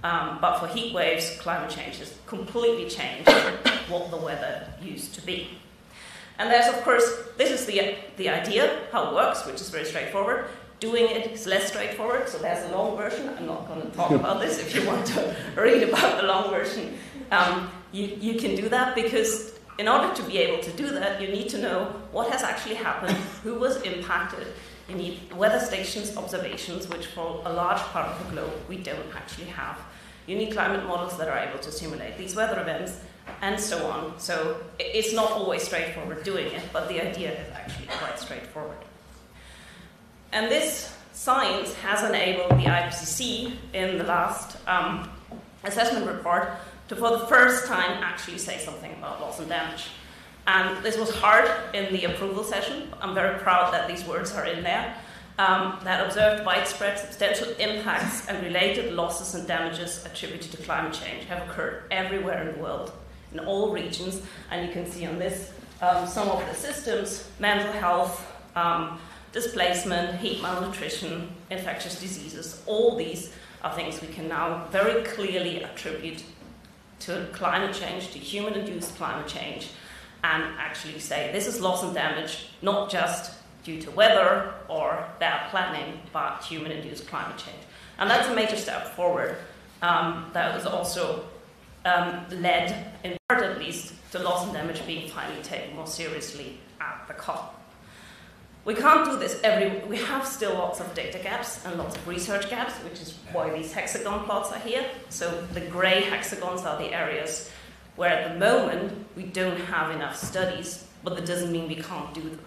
Um, but for heat waves, climate change has completely changed what the weather used to be. And there's, of course, this is the, the idea, how it works, which is very straightforward. Doing it is less straightforward, so there's a long version. I'm not going to talk about this. If you want to read about the long version, um, you, you can do that because in order to be able to do that, you need to know what has actually happened, who was impacted. You need weather stations observations, which for a large part of the globe we don't actually have. You need climate models that are able to simulate these weather events, and so on. So it's not always straightforward doing it, but the idea is actually quite straightforward. And this science has enabled the IPCC in the last um, assessment report to, for the first time, actually say something about loss and damage. And this was hard in the approval session. I'm very proud that these words are in there. Um, that observed widespread substantial impacts and related losses and damages attributed to climate change have occurred everywhere in the world in all regions. And you can see on this um, some of the systems mental health, um, displacement, heat malnutrition, infectious diseases. All these are things we can now very clearly attribute to climate change, to human induced climate change, and actually say this is loss and damage, not just due to weather or bad planning, but human induced climate change. And that's a major step forward. Um, that was also um, led, in part at least, to loss and damage being finally taken more seriously at the COP. We can't do this every. We have still lots of data gaps and lots of research gaps, which is why these hexagon plots are here. So the grey hexagons are the areas where at the moment we don't have enough studies, but that doesn't mean we can't do them.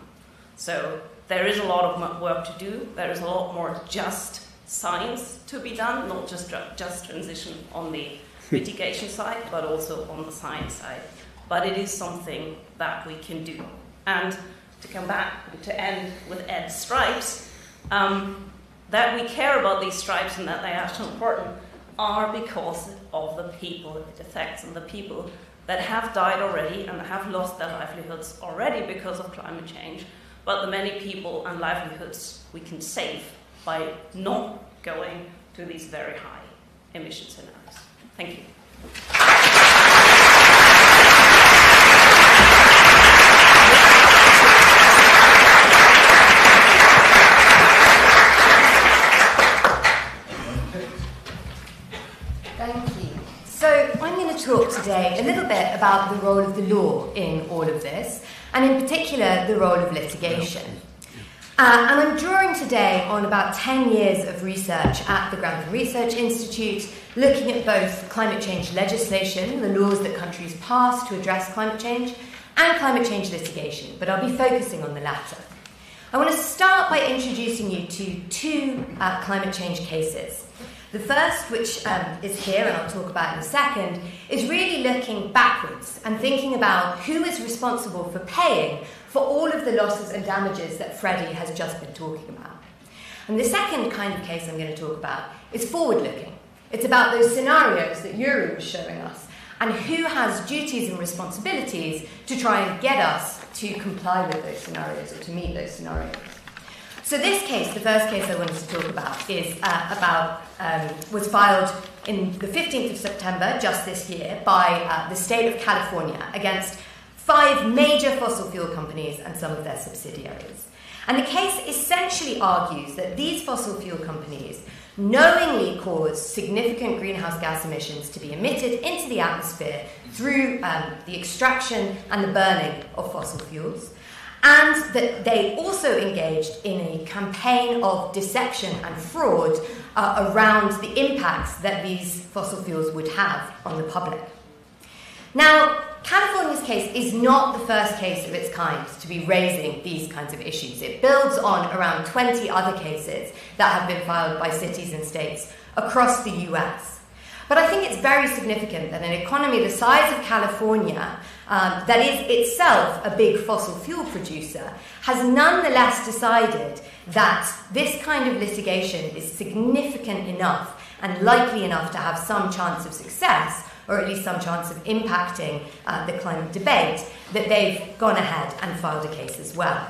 So there is a lot of work to do. There is a lot more just science to be done, not just just transition on the mitigation side, but also on the science side. But it is something that we can do. And to come back to end with Ed's stripes, um, that we care about these stripes and that they are so important are because of the people it affects and the people that have died already and have lost their livelihoods already because of climate change, but the many people and livelihoods we can save by not going to these very high emission scenarios. Thank you. Thank you. So, I'm going to talk today a little bit about the role of the law in all of this, and in particular, the role of litigation. Uh, and I'm drawing today on about 10 years of research at the Grantham Research Institute, looking at both climate change legislation, the laws that countries pass to address climate change, and climate change litigation, but I'll be focusing on the latter. I want to start by introducing you to two uh, climate change cases. The first, which um, is here and I'll talk about in a second, is really looking backwards and thinking about who is responsible for paying for all of the losses and damages that Freddie has just been talking about. And the second kind of case I'm going to talk about is forward looking. It's about those scenarios that Joeri was showing us and who has duties and responsibilities to try and get us to comply with those scenarios or to meet those scenarios. So this case, the first case I wanted to talk about, is uh, about um, was filed in the 15th of September, just this year, by uh, the state of California against five major fossil fuel companies and some of their subsidiaries. And the case essentially argues that these fossil fuel companies knowingly cause significant greenhouse gas emissions to be emitted into the atmosphere through um, the extraction and the burning of fossil fuels and that they also engaged in a campaign of deception and fraud uh, around the impacts that these fossil fuels would have on the public. Now, California's case is not the first case of its kind to be raising these kinds of issues. It builds on around 20 other cases that have been filed by cities and states across the US. But I think it's very significant that an economy the size of California um, that is itself a big fossil fuel producer, has nonetheless decided that this kind of litigation is significant enough and likely enough to have some chance of success, or at least some chance of impacting uh, the climate debate, that they've gone ahead and filed a case as well.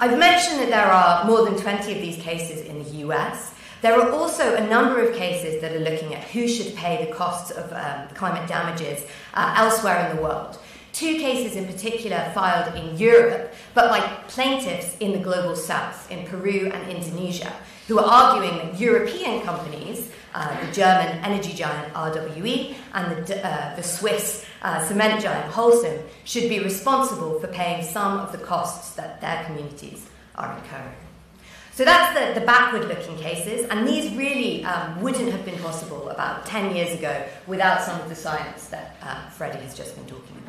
I've mentioned that there are more than 20 of these cases in the US. There are also a number of cases that are looking at who should pay the costs of um, climate damages uh, elsewhere in the world. Two cases in particular filed in Europe, but by plaintiffs in the global south, in Peru and Indonesia, who are arguing that European companies, uh, the German energy giant RWE and the, uh, the Swiss uh, cement giant Holcim, should be responsible for paying some of the costs that their communities are incurring. So that's the, the backward looking cases, and these really um, wouldn't have been possible about 10 years ago without some of the science that uh, Freddie has just been talking about.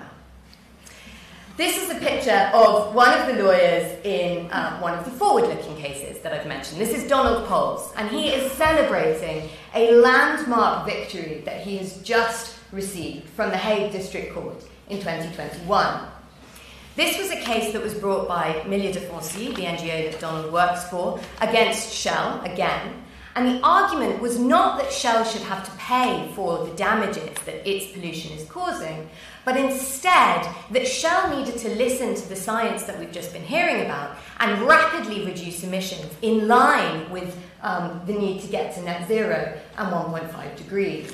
This is a picture of one of the lawyers in uh, one of the forward looking cases that I've mentioned. This is Donald Pols, and he is celebrating a landmark victory that he has just received from the Hague District Court in 2021. This was a case that was brought by Milieudefensie, the NGO that Donald works for, against Shell again. And the argument was not that Shell should have to pay for the damages that its pollution is causing, but instead that Shell needed to listen to the science that we've just been hearing about and rapidly reduce emissions in line with um, the need to get to net zero and 1.5 degrees.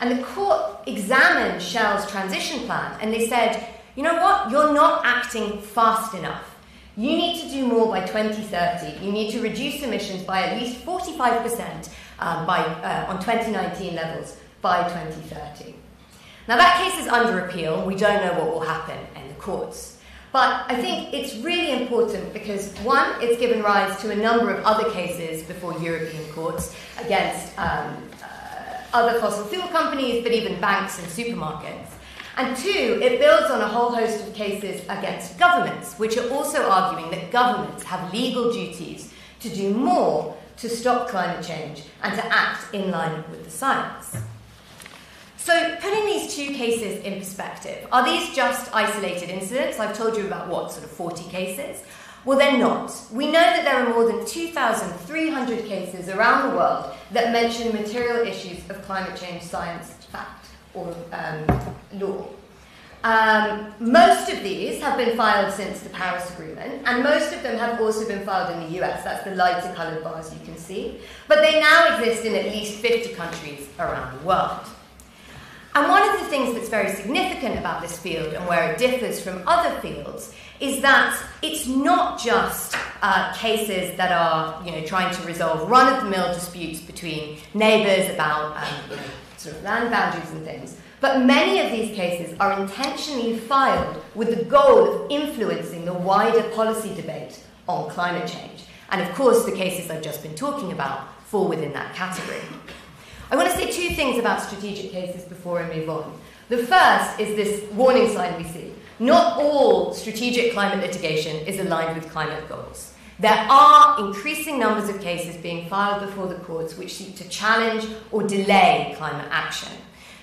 And the court examined Shell's transition plan and they said, you know what? You're not acting fast enough. You need to do more by 2030. You need to reduce emissions by at least 45% um, by, uh, on 2019 levels by 2030. Now, that case is under appeal. We don't know what will happen in the courts. But I think it's really important because, one, it's given rise to a number of other cases before European courts against um, uh, other fossil fuel companies, but even banks and supermarkets. And two, it builds on a whole host of cases against governments, which are also arguing that governments have legal duties to do more to stop climate change and to act in line with the science. So, putting these two cases in perspective, are these just isolated incidents? I've told you about what, sort of 40 cases? Well, they're not. We know that there are more than 2,300 cases around the world that mention material issues of climate change science fact or um, law. Um, most of these have been filed since the Paris Agreement, and most of them have also been filed in the US. That's the lighter coloured bars you can see. But they now exist in at least 50 countries around the world. And one of the things that's very significant about this field and where it differs from other fields is that it's not just uh, cases that are you know, trying to resolve run of the mill disputes between neighbours about um, sort of land boundaries and things. But many of these cases are intentionally filed with the goal of influencing the wider policy debate on climate change. And of course, the cases I've just been talking about fall within that category. I want to say two things about strategic cases before I move on. The first is this warning sign we see. Not all strategic climate litigation is aligned with climate goals. There are increasing numbers of cases being filed before the courts which seek to challenge or delay climate action.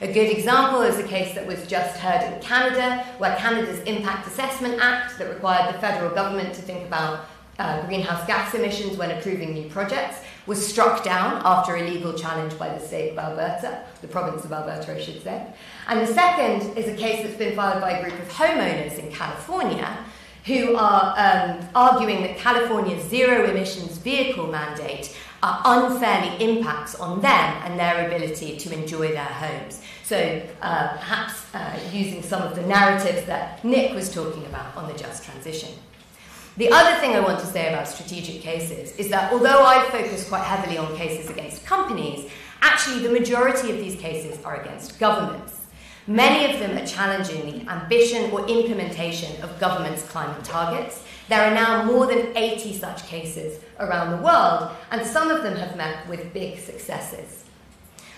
A good example is a case that was just heard in Canada, where Canada's Impact Assessment Act, that required the federal government to think about uh, greenhouse gas emissions when approving new projects, was struck down after a legal challenge by the state of Alberta, the province of Alberta, I should say. And the second is a case that's been filed by a group of homeowners in California who are um, arguing that California's zero emissions vehicle mandate uh, unfairly impacts on them and their ability to enjoy their homes. So, uh, perhaps uh, using some of the narratives that Nick was talking about on the just transition. The other thing I want to say about strategic cases is that although I focus quite heavily on cases against companies, actually the majority of these cases are against governments. Many of them are challenging the ambition or implementation of government's climate targets. There are now more than 80 such cases around the world, and some of them have met with big successes.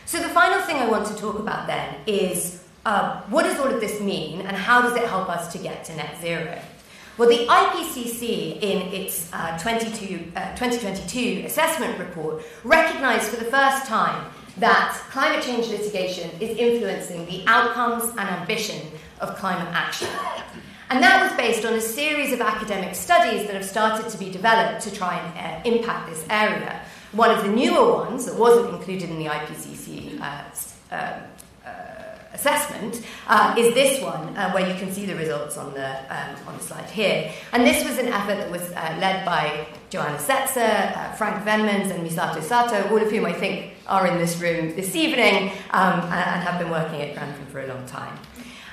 So, the final thing I want to talk about then is uh, what does all of this mean, and how does it help us to get to net zero? Well, the IPCC, in its uh, 22, uh, 2022 assessment report, recognised for the first time that climate change litigation is influencing the outcomes and ambition of climate action. And that was based on a series of academic studies that have started to be developed to try and uh, impact this area. One of the newer ones that wasn't included in the IPCC uh, um, assessment uh, is this one, uh, where you can see the results on the, um, on the slide here. And this was an effort that was uh, led by Joana Setzer, uh, Frank Venmans, and Misato Sato, all of whom I think are in this room this evening um, and, and have been working at Grantham for a long time.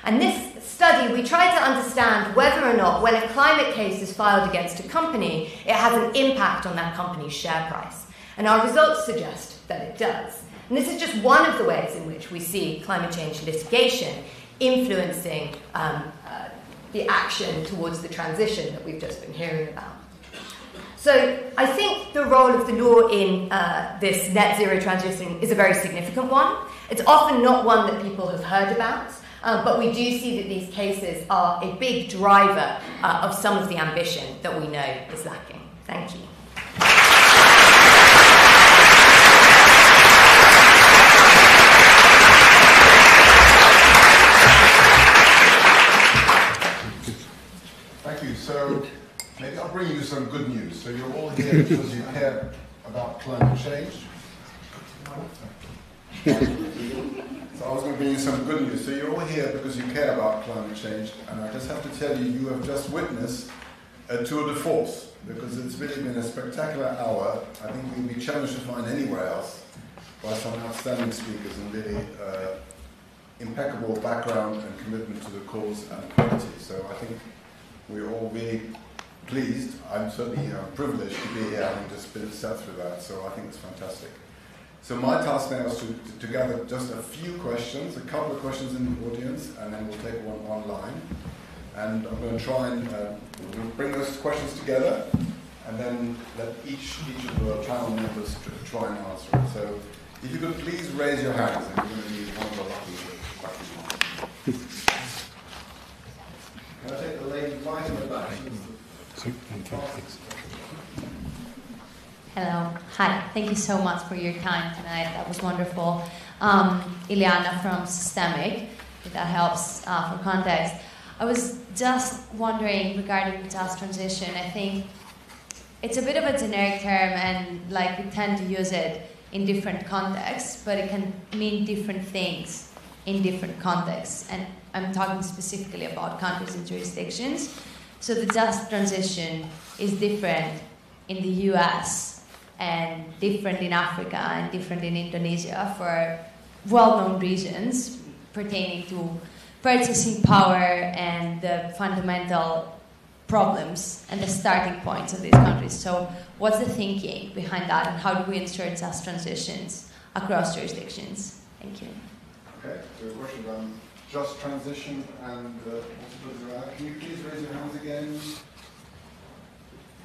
And this study, we tried to understand whether or not, when a climate case is filed against a company, it has an impact on that company's share price. And our results suggest that it does. And this is just one of the ways in which we see climate change litigation influencing um, uh, the action towards the transition that we've just been hearing about. So I think the role of the law in uh, this net zero transition is a very significant one. It's often not one that people have heard about, uh, but we do see that these cases are a big driver uh, of some of the ambition that we know is lacking. Thank you. Maybe I'll bring you some good news. So you're all here because you care about climate change. so I was going to bring you some good news. So you're all here because you care about climate change, and I just have to tell you, you have just witnessed a tour de force because it's really been a spectacular hour. I think we'll be challenged to find anywhere else by some outstanding speakers and really uh, impeccable background and commitment to the cause and quality. So I think we're all very pleased. I'm certainly uh, privileged to be here having just been sat through that, so I think it's fantastic. So my task now is to, to, to, gather just a few questions, a couple of questions in the audience, and then we'll take one online. And I'm going to try and uh, bring those questions together, and then let each, each of the panel members try and answer it. So if you could please raise your hands, and you're going to need one of the lucky. Can I take the lady right in the back? Hello. Hi. Thank you so much for your time tonight. That was wonderful. Um, Ileana from Systemic, if that helps uh, for context. I was just wondering regarding the just transition. I think it's a bit of a generic term, and like we tend to use it in different contexts, but it can mean different things in different contexts. And I'm talking specifically about countries and jurisdictions. So the just transition is different in the US and different in Africa and different in Indonesia for well known reasons pertaining to purchasing power and the fundamental problems and the starting points of these countries. So, what's the thinking behind that, and how do we ensure just transitions across jurisdictions? Thank you. Okay, so question just transition and uh, Can you please raise your hands again?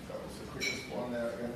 That was the quickest one there again.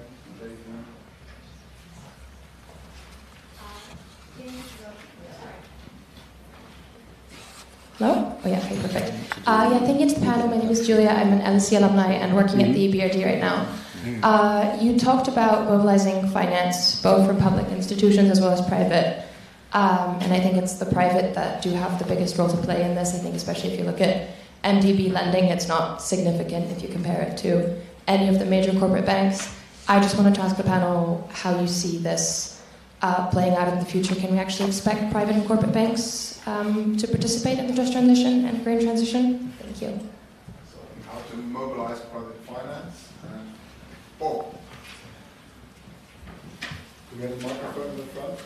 Hello? Oh yeah, okay, perfect. Uh, yeah, thank you to the panel. My name is Julia. I'm an LSE alumni and working at the EBRD right now. Mm-hmm. Uh, you talked about mobilizing finance both from public institutions as well as private. Um, and I think it's the private that do have the biggest role to play in this. I think, especially if you look at MDB lending, it's not significant if you compare it to any of the major corporate banks. I just wanted to ask the panel how you see this uh, playing out in the future. Can we actually expect private and corporate banks um, to participate in the just transition and green transition? Thank you. So how to mobilize private finance. And, oh, do we have a microphone in the front?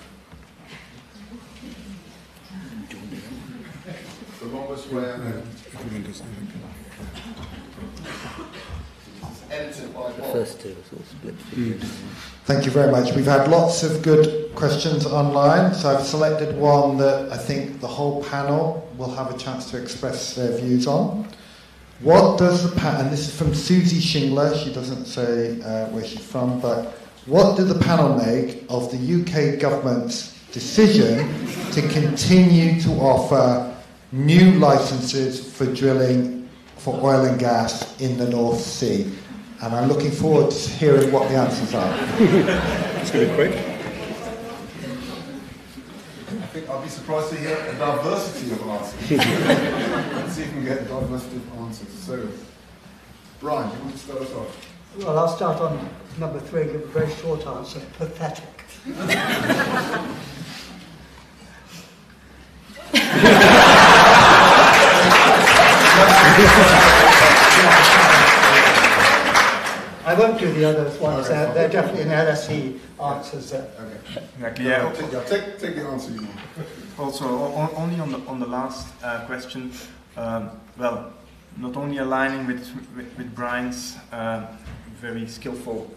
The longest way I. Edited by Bob. First two was all split. Thank you very much. We've had lots of good questions online, so I've selected one that I think the whole panel will have a chance to express their views on. What does the panel, and this is from Susie Shingler, she doesn't say uh, where she's from, but what did the panel make of the UK government's decision to continue to offer new licenses for drilling for oil and gas in the North Sea? And I'm looking forward to hearing what the answers are. It's going to be quick. I think I'll be surprised to hear a diversity of answers. Let's see if we can get a diversity of answers. So, Brian, do you want to start us off? Well, I'll start on number three, give a very short answer. Pathetic. I won't do the others ones. Okay. Uh, they're definitely in LSE answers. Uh, Okay. Exactly, yeah. I'll take, yeah, take, take the answer you want. Also, o- o- only on the, on the last uh, question, um, well, not only aligning with, with, with Brian's uh, very skillful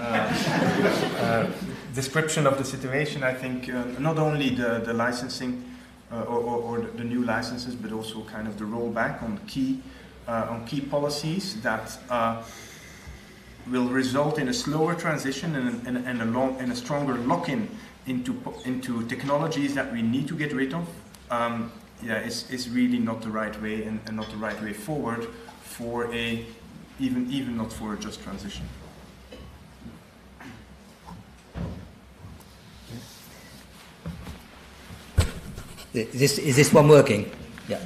uh, uh, description of the situation, I think uh, not only the, the licensing uh, or, or, or the new licenses, but also kind of the rollback on key, uh, on key policies that uh, will result in a slower transition and, and, and, a, long, and a stronger lock-in into, into technologies that we need to get rid of, um, yeah, is, is really not the right way and, and not the right way forward for a, even, even not for a just transition. Is this, is this one working? Yeah.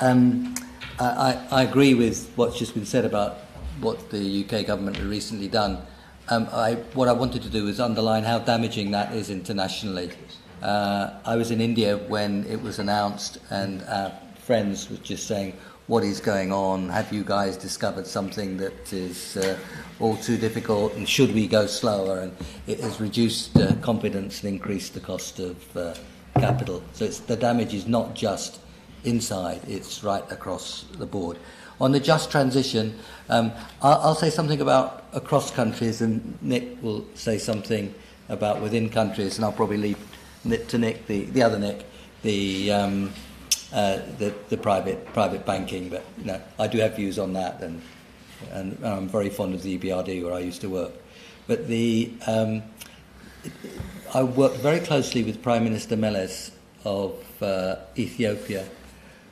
Um, I, I agree with what's just been said about what the UK government has recently done. Um, I, what I wanted to do is underline how damaging that is internationally. Uh, I was in India when it was announced, and our friends were just saying, "What is going on? Have you guys discovered something that is uh, all too difficult? And should we go slower?" And it has reduced uh, confidence and increased the cost of uh, capital. So the damage is not just inside; it's right across the board. On the just transition, um, I'll, I'll say something about across countries, and Nick will say something about within countries, and I'll probably leave Nick to Nick, the, the other Nick, the, um, uh, the the private private banking. But I do have views on that, and and I'm very fond of the EBRD where I used to work. But the um, I worked very closely with Prime Minister Meles of uh, Ethiopia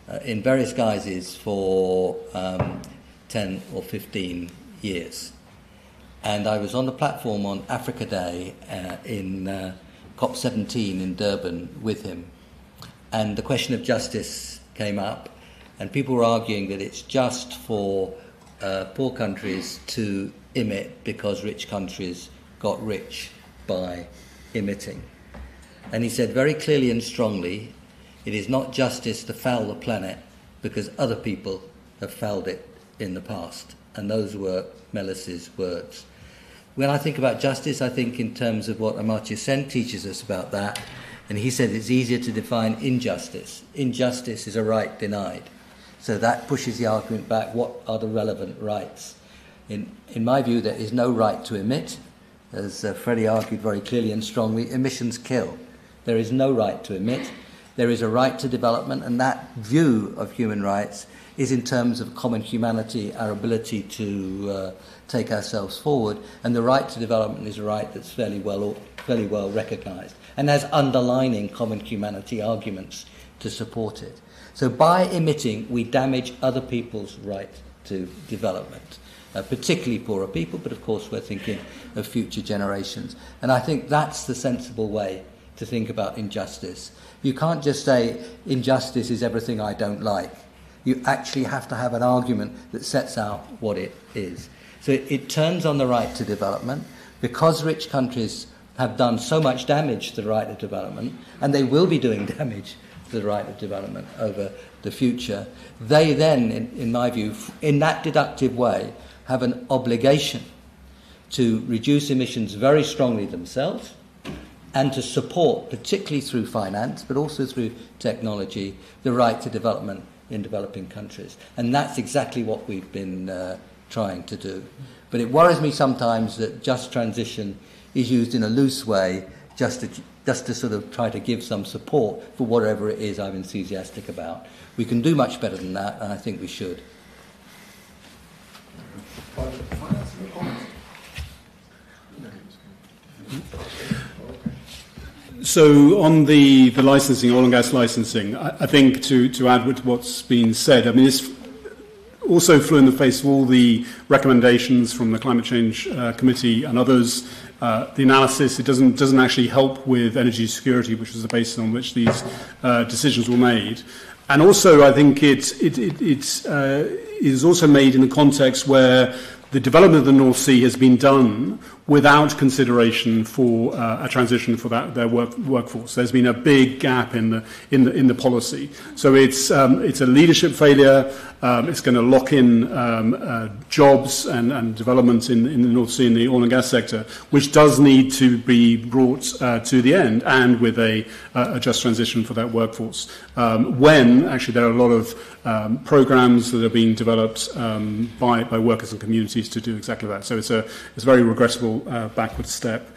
uh, in various guises for um, 10 or 15 years. And I was on the platform on Africa Day uh, in uh, COP17 in Durban with him. And the question of justice came up, and people were arguing that it's just for uh, poor countries to emit because rich countries got rich by emitting. And he said very clearly and strongly it is not justice to foul the planet because other people have fouled it in the past. And those were Meles's words. When I think about justice, I think in terms of what Amartya Sen teaches us about that. And he said it's easier to define injustice. Injustice is a right denied. So that pushes the argument back what are the relevant rights? In, in my view, there is no right to emit. As uh, Freddie argued very clearly and strongly, emissions kill. There is no right to emit. There is a right to development, and that view of human rights is in terms of common humanity, our ability to uh, take ourselves forward, and the right to development is a right that's fairly well, fairly well recognised and has underlining common humanity arguments to support it. So by emitting, we damage other people's right to development, uh, particularly poorer people, but of course we're thinking of future generations. And I think that's the sensible way to think about injustice. You can't just say injustice is everything I don't like. You actually have to have an argument that sets out what it is. So it, it turns on the right to development because rich countries have done so much damage to the right of development, and they will be doing damage to the right of development over the future. They then, in, in my view, in that deductive way, have an obligation to reduce emissions very strongly themselves and to support, particularly through finance, but also through technology, the right to development in developing countries. And that's exactly what we've been uh, trying to do. But it worries me sometimes that just transition is used in a loose way just to, just to sort of try to give some support for whatever it is I'm enthusiastic about. We can do much better than that, and I think we should. So on the, the licensing, oil and gas licensing, I, I think to, to add to what's been said, I mean, it's also flew in the face of all the recommendations from the Climate Change uh, Committee and others. Uh, the analysis, it doesn't, doesn't actually help with energy security, which was the basis on which these uh, decisions were made. And also, I think it, it, it, it uh, is also made in the context where the development of the North Sea has been done without consideration for uh, a transition for that, their work, workforce. There's been a big gap in the, in the, in the policy. So it's, um, it's a leadership failure. Um, it's going to lock in um, uh, jobs and, and in, in the North Sea in the oil and gas sector, which does need to be brought uh, to the end and with a, a just transition for that workforce. Um, when actually there are a lot of um, programs that are being developed um, by, by workers and communities to do exactly that. So it's a, it's a very natural uh, backward step.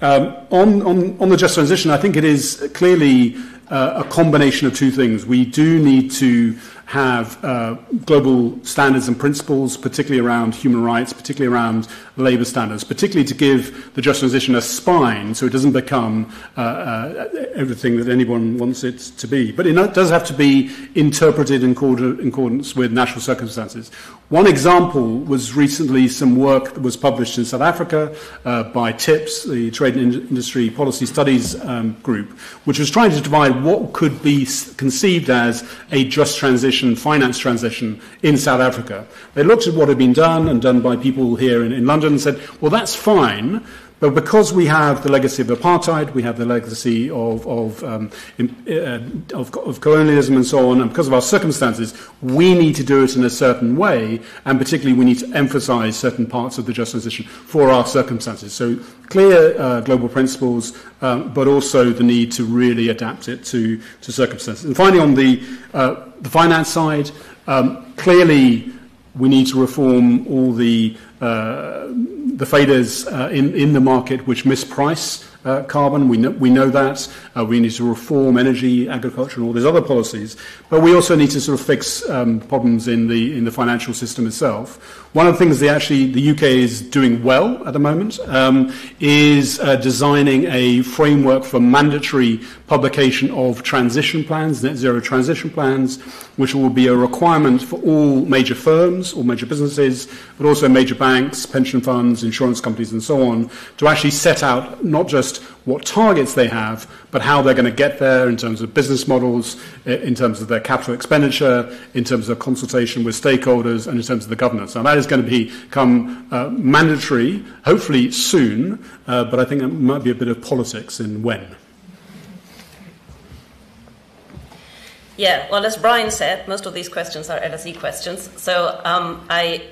Um, on, on, on the just transition, I think it is clearly uh, a combination of two things. We do need to have uh, global standards and principles, particularly around human rights, particularly around labour standards, particularly to give the just transition a spine so it doesn't become uh, uh, everything that anyone wants it to be. But it does have to be interpreted in, accordance with national circumstances. One example was recently some work that was published in South Africa uh, by TIPS, the Trade and Industry Policy Studies um, Group, which was trying to divide what could be conceived as a just transition transition, finance transition in South Africa. They looked at what had been done and done by people here in, in London and said, well, that's fine, but because we have the legacy of apartheid, we have the legacy of, of, um, in, uh, of, of, colonialism and so on, and because of our circumstances, we need to do it in a certain way, and particularly we need to emphasize certain parts of the just transition for our circumstances. So clear uh, global principles, um, but also the need to really adapt it to, to circumstances. And finally, on the, uh, the finance side, um, clearly we need to reform all the the faders uh, in, in the market which misprice uh, carbon. We know, we know that. Uh, we need to reform energy, agriculture, and all these other policies. But we also need to sort of fix um, problems in the, in the financial system itself. One of the things that actually the UK is doing well at the moment um, is uh, designing a framework for mandatory publication of transition plans, net zero transition plans, which will be a requirement for all major firms, all major businesses, but also major banks, pension funds, insurance companies, and so on, to actually set out not just what targets they have, but how they're going to get there in terms of business models, in terms of their capital expenditure, in terms of consultation with stakeholders, and in terms of the governance. Now, that is going to become uh, mandatory, hopefully soon, uh, but I think it might be a bit of politics in when. Yeah, well, as Brian said, most of these questions are LSE questions. So um, I,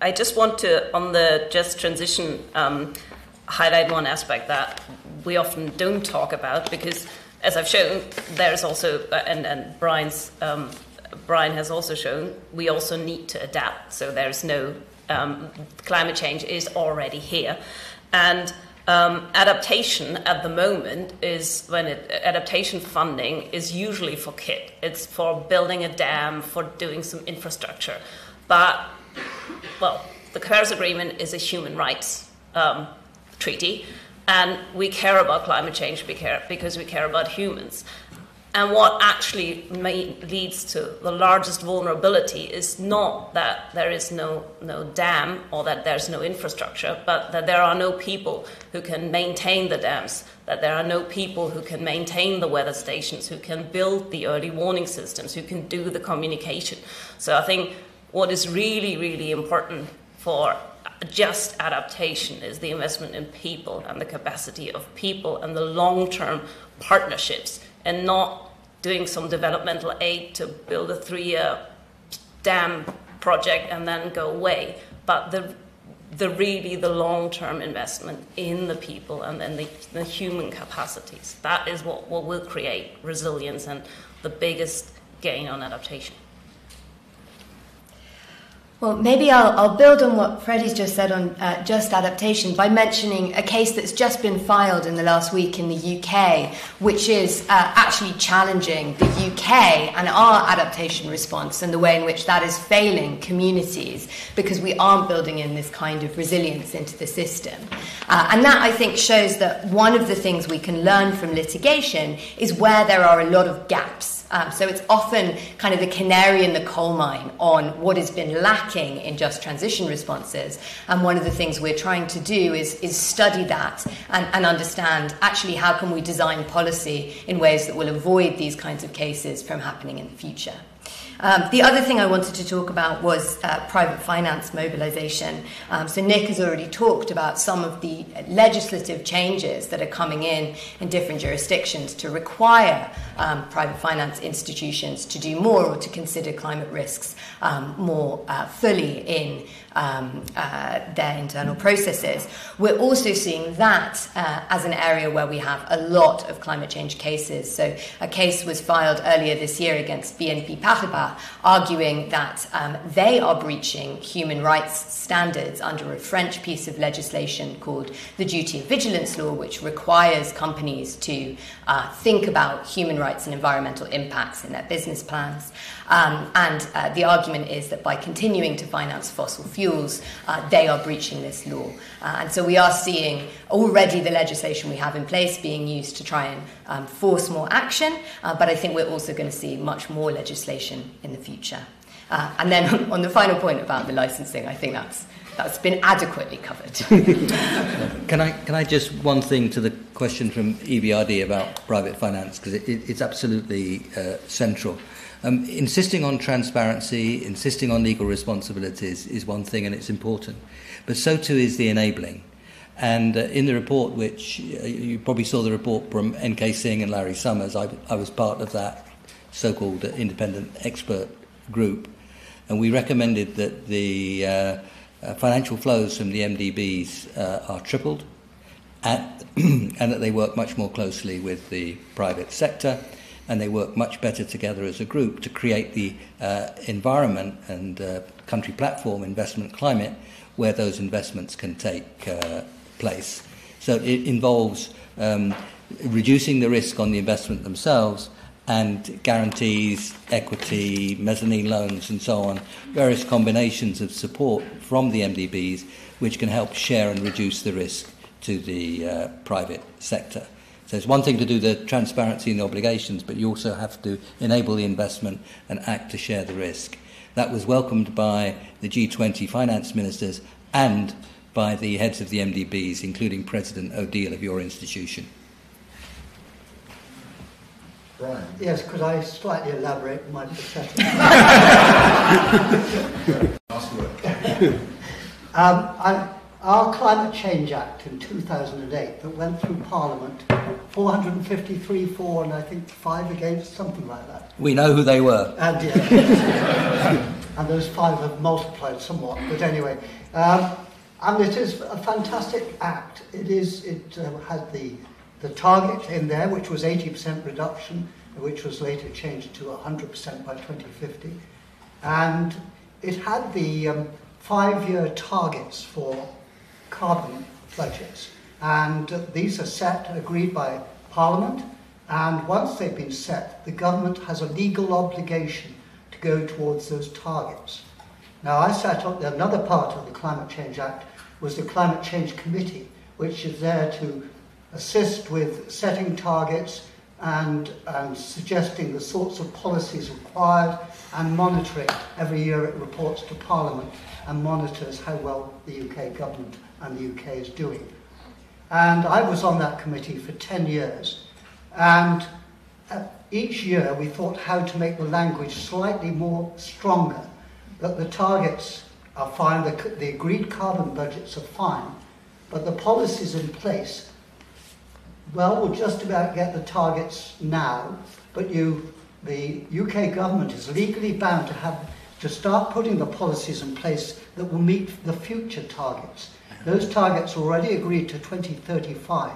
I just want to, on the just transition, um, highlight one aspect that we often don't talk about because, as I've shown, there's also, uh, and, and Brian's, um, Brian has also shown, we also need to adapt. So there's no, um, climate change is already here. And um, adaptation at the moment is when it, adaptation funding is usually for kit. It's for building a dam, for doing some infrastructure. But, well, the Paris Agreement is a human rights um, treaty, and we care about climate change because we care about humans. And what actually may, leads to the largest vulnerability is not that there is no, no dam or that there's no infrastructure, but that there are no people who can maintain the dams, that there are no people who can maintain the weather stations, who can build the early warning systems, who can do the communication. So I think what is really, really important for just adaptation is the investment in people and the capacity of people and the long term partnerships and not doing some developmental aid to build a three year dam project and then go away, but the the really the long-term investment in the people and then the, the human capacities. That is what, what will create resilience and the biggest gain on adaptation. Well, maybe I'll, I'll build on what Freddie's just said on uh, just adaptation by mentioning a case that's just been filed in the last week in the UK, which is uh, actually challenging the UK and our adaptation response and the way in which that is failing communities because we aren't building in this kind of resilience into the system. Uh, and that, I think, shows that one of the things we can learn from litigation is where there are a lot of gaps um, so it's often kind of the canary in the coal mine on what has been lacking in just transition responses. And one of the things we're trying to do is, is study that and, and understand actually how can we design policy in ways that will avoid these kinds of cases from happening in the future. Um, the other thing I wanted to talk about was uh, private finance mobilisation. Um, so Nick has already talked about some of the legislative changes that are coming in in different jurisdictions to require um, private finance institutions to do more or to consider climate risks um, more uh, fully in um, uh, their internal processes. We're also seeing that uh, as an area where we have a lot of climate change cases. So, a case was filed earlier this year against BNP Paribas, arguing that um, they are breaching human rights standards under a French piece of legislation called the Duty of Vigilance Law, which requires companies to uh, think about human rights and environmental impacts in their business plans. Um, and uh, the argument is that by continuing to finance fossil fuels, uh, they are breaching this law. Uh, and so we are seeing already the legislation we have in place being used to try and um, force more action, uh, but I think we're also going to see much more legislation in the future. Uh, and then on, on the final point about the licensing, I think that's that's been adequately covered. can I can I just one thing to the question from EBRD about private finance because it, it, it's absolutely uh, central. Um, insisting on transparency, insisting on legal responsibilities is one thing and it's important, but so too is the enabling. And uh, in the report, which uh, you probably saw the report from N.K. Singh and Larry Summers, I, I was part of that so-called independent expert group, and we recommended that the uh, uh, financial flows from the MDBs uh, are tripled, and that they work much more closely with the private sector and they work much better together as a group to create the uh, environment and uh, country platform investment climate where those investments can take uh, place. So it involves um, reducing the risk on the investment themselves and guarantees, equity, mezzanine loans, and so on, various combinations of support from the MDBs which can help share and reduce the risk to the uh, private sector. So it's one thing to do the transparency and the obligations, but you also have to enable the investment and act to share the risk. That was welcomed by the G20 finance ministers and by the heads of the MDBs, including President Odile of your institution. Brian. Yes, could I slightly elaborate my perception? Last word. um, I, our Climate Change Act in 2008 that went through Parliament, 453 for and I think 5 against, something like that. We know who they were. And, yeah, and those 5 have multiplied somewhat, but anyway. Um, and it is a fantastic act. It is. It uh, had the, the target in there, which was 80% reduction, which was later changed to 100% by 2050. And it had the um, five-year targets for carbon pledges. And these are set, agreed by Parliament, and once they've been set, the government has a legal obligation to go towards those targets. Now, I set up another part of the Climate Change Act was the Climate Change Committee, which is there to assist with setting targets and, and suggesting the sorts of policies required and monitoring. Every year it reports to Parliament and monitors how well the UK government and the UK is doing. And I was on that committee for 10 years. And uh, each year we thought how to make the language slightly more stronger, that the targets are fine, the, the agreed carbon budgets are fine, but the policies in place, well, we'll just about get the targets now, but you, the UK government is legally bound to have to start putting the policies in place that will meet the future targets. Those targets already agreed to 2035,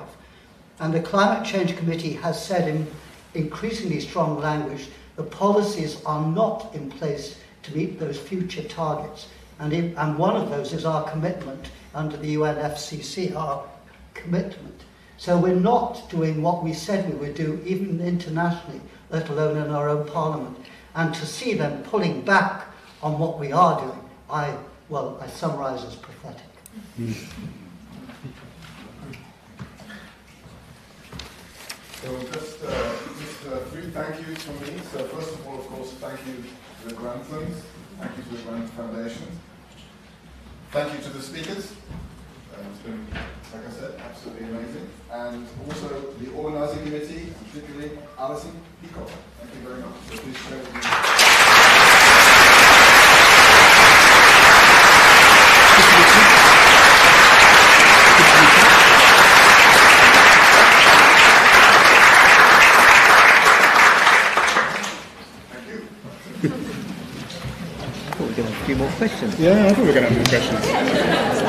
and the Climate Change Committee has said in increasingly strong language the policies are not in place to meet those future targets. And, and one of those is our commitment under the UNFCCC, our commitment. So we're not doing what we said we would do, even internationally, let alone in our own parliament. And to see them pulling back on what we are doing, I, well, I summarise as. So just, uh, just uh, three thank yous from me. So first of all, of course, thank you to the Granthams. Thank you to the Grantham Foundation. Thank you to the speakers. Uh, it's been, like I said, absolutely amazing. And also the organising committee, particularly Alison Peacock. Thank you very much. So please share with me. thought we were going to have a few more questions. Yeah, I think we're going to have more questions.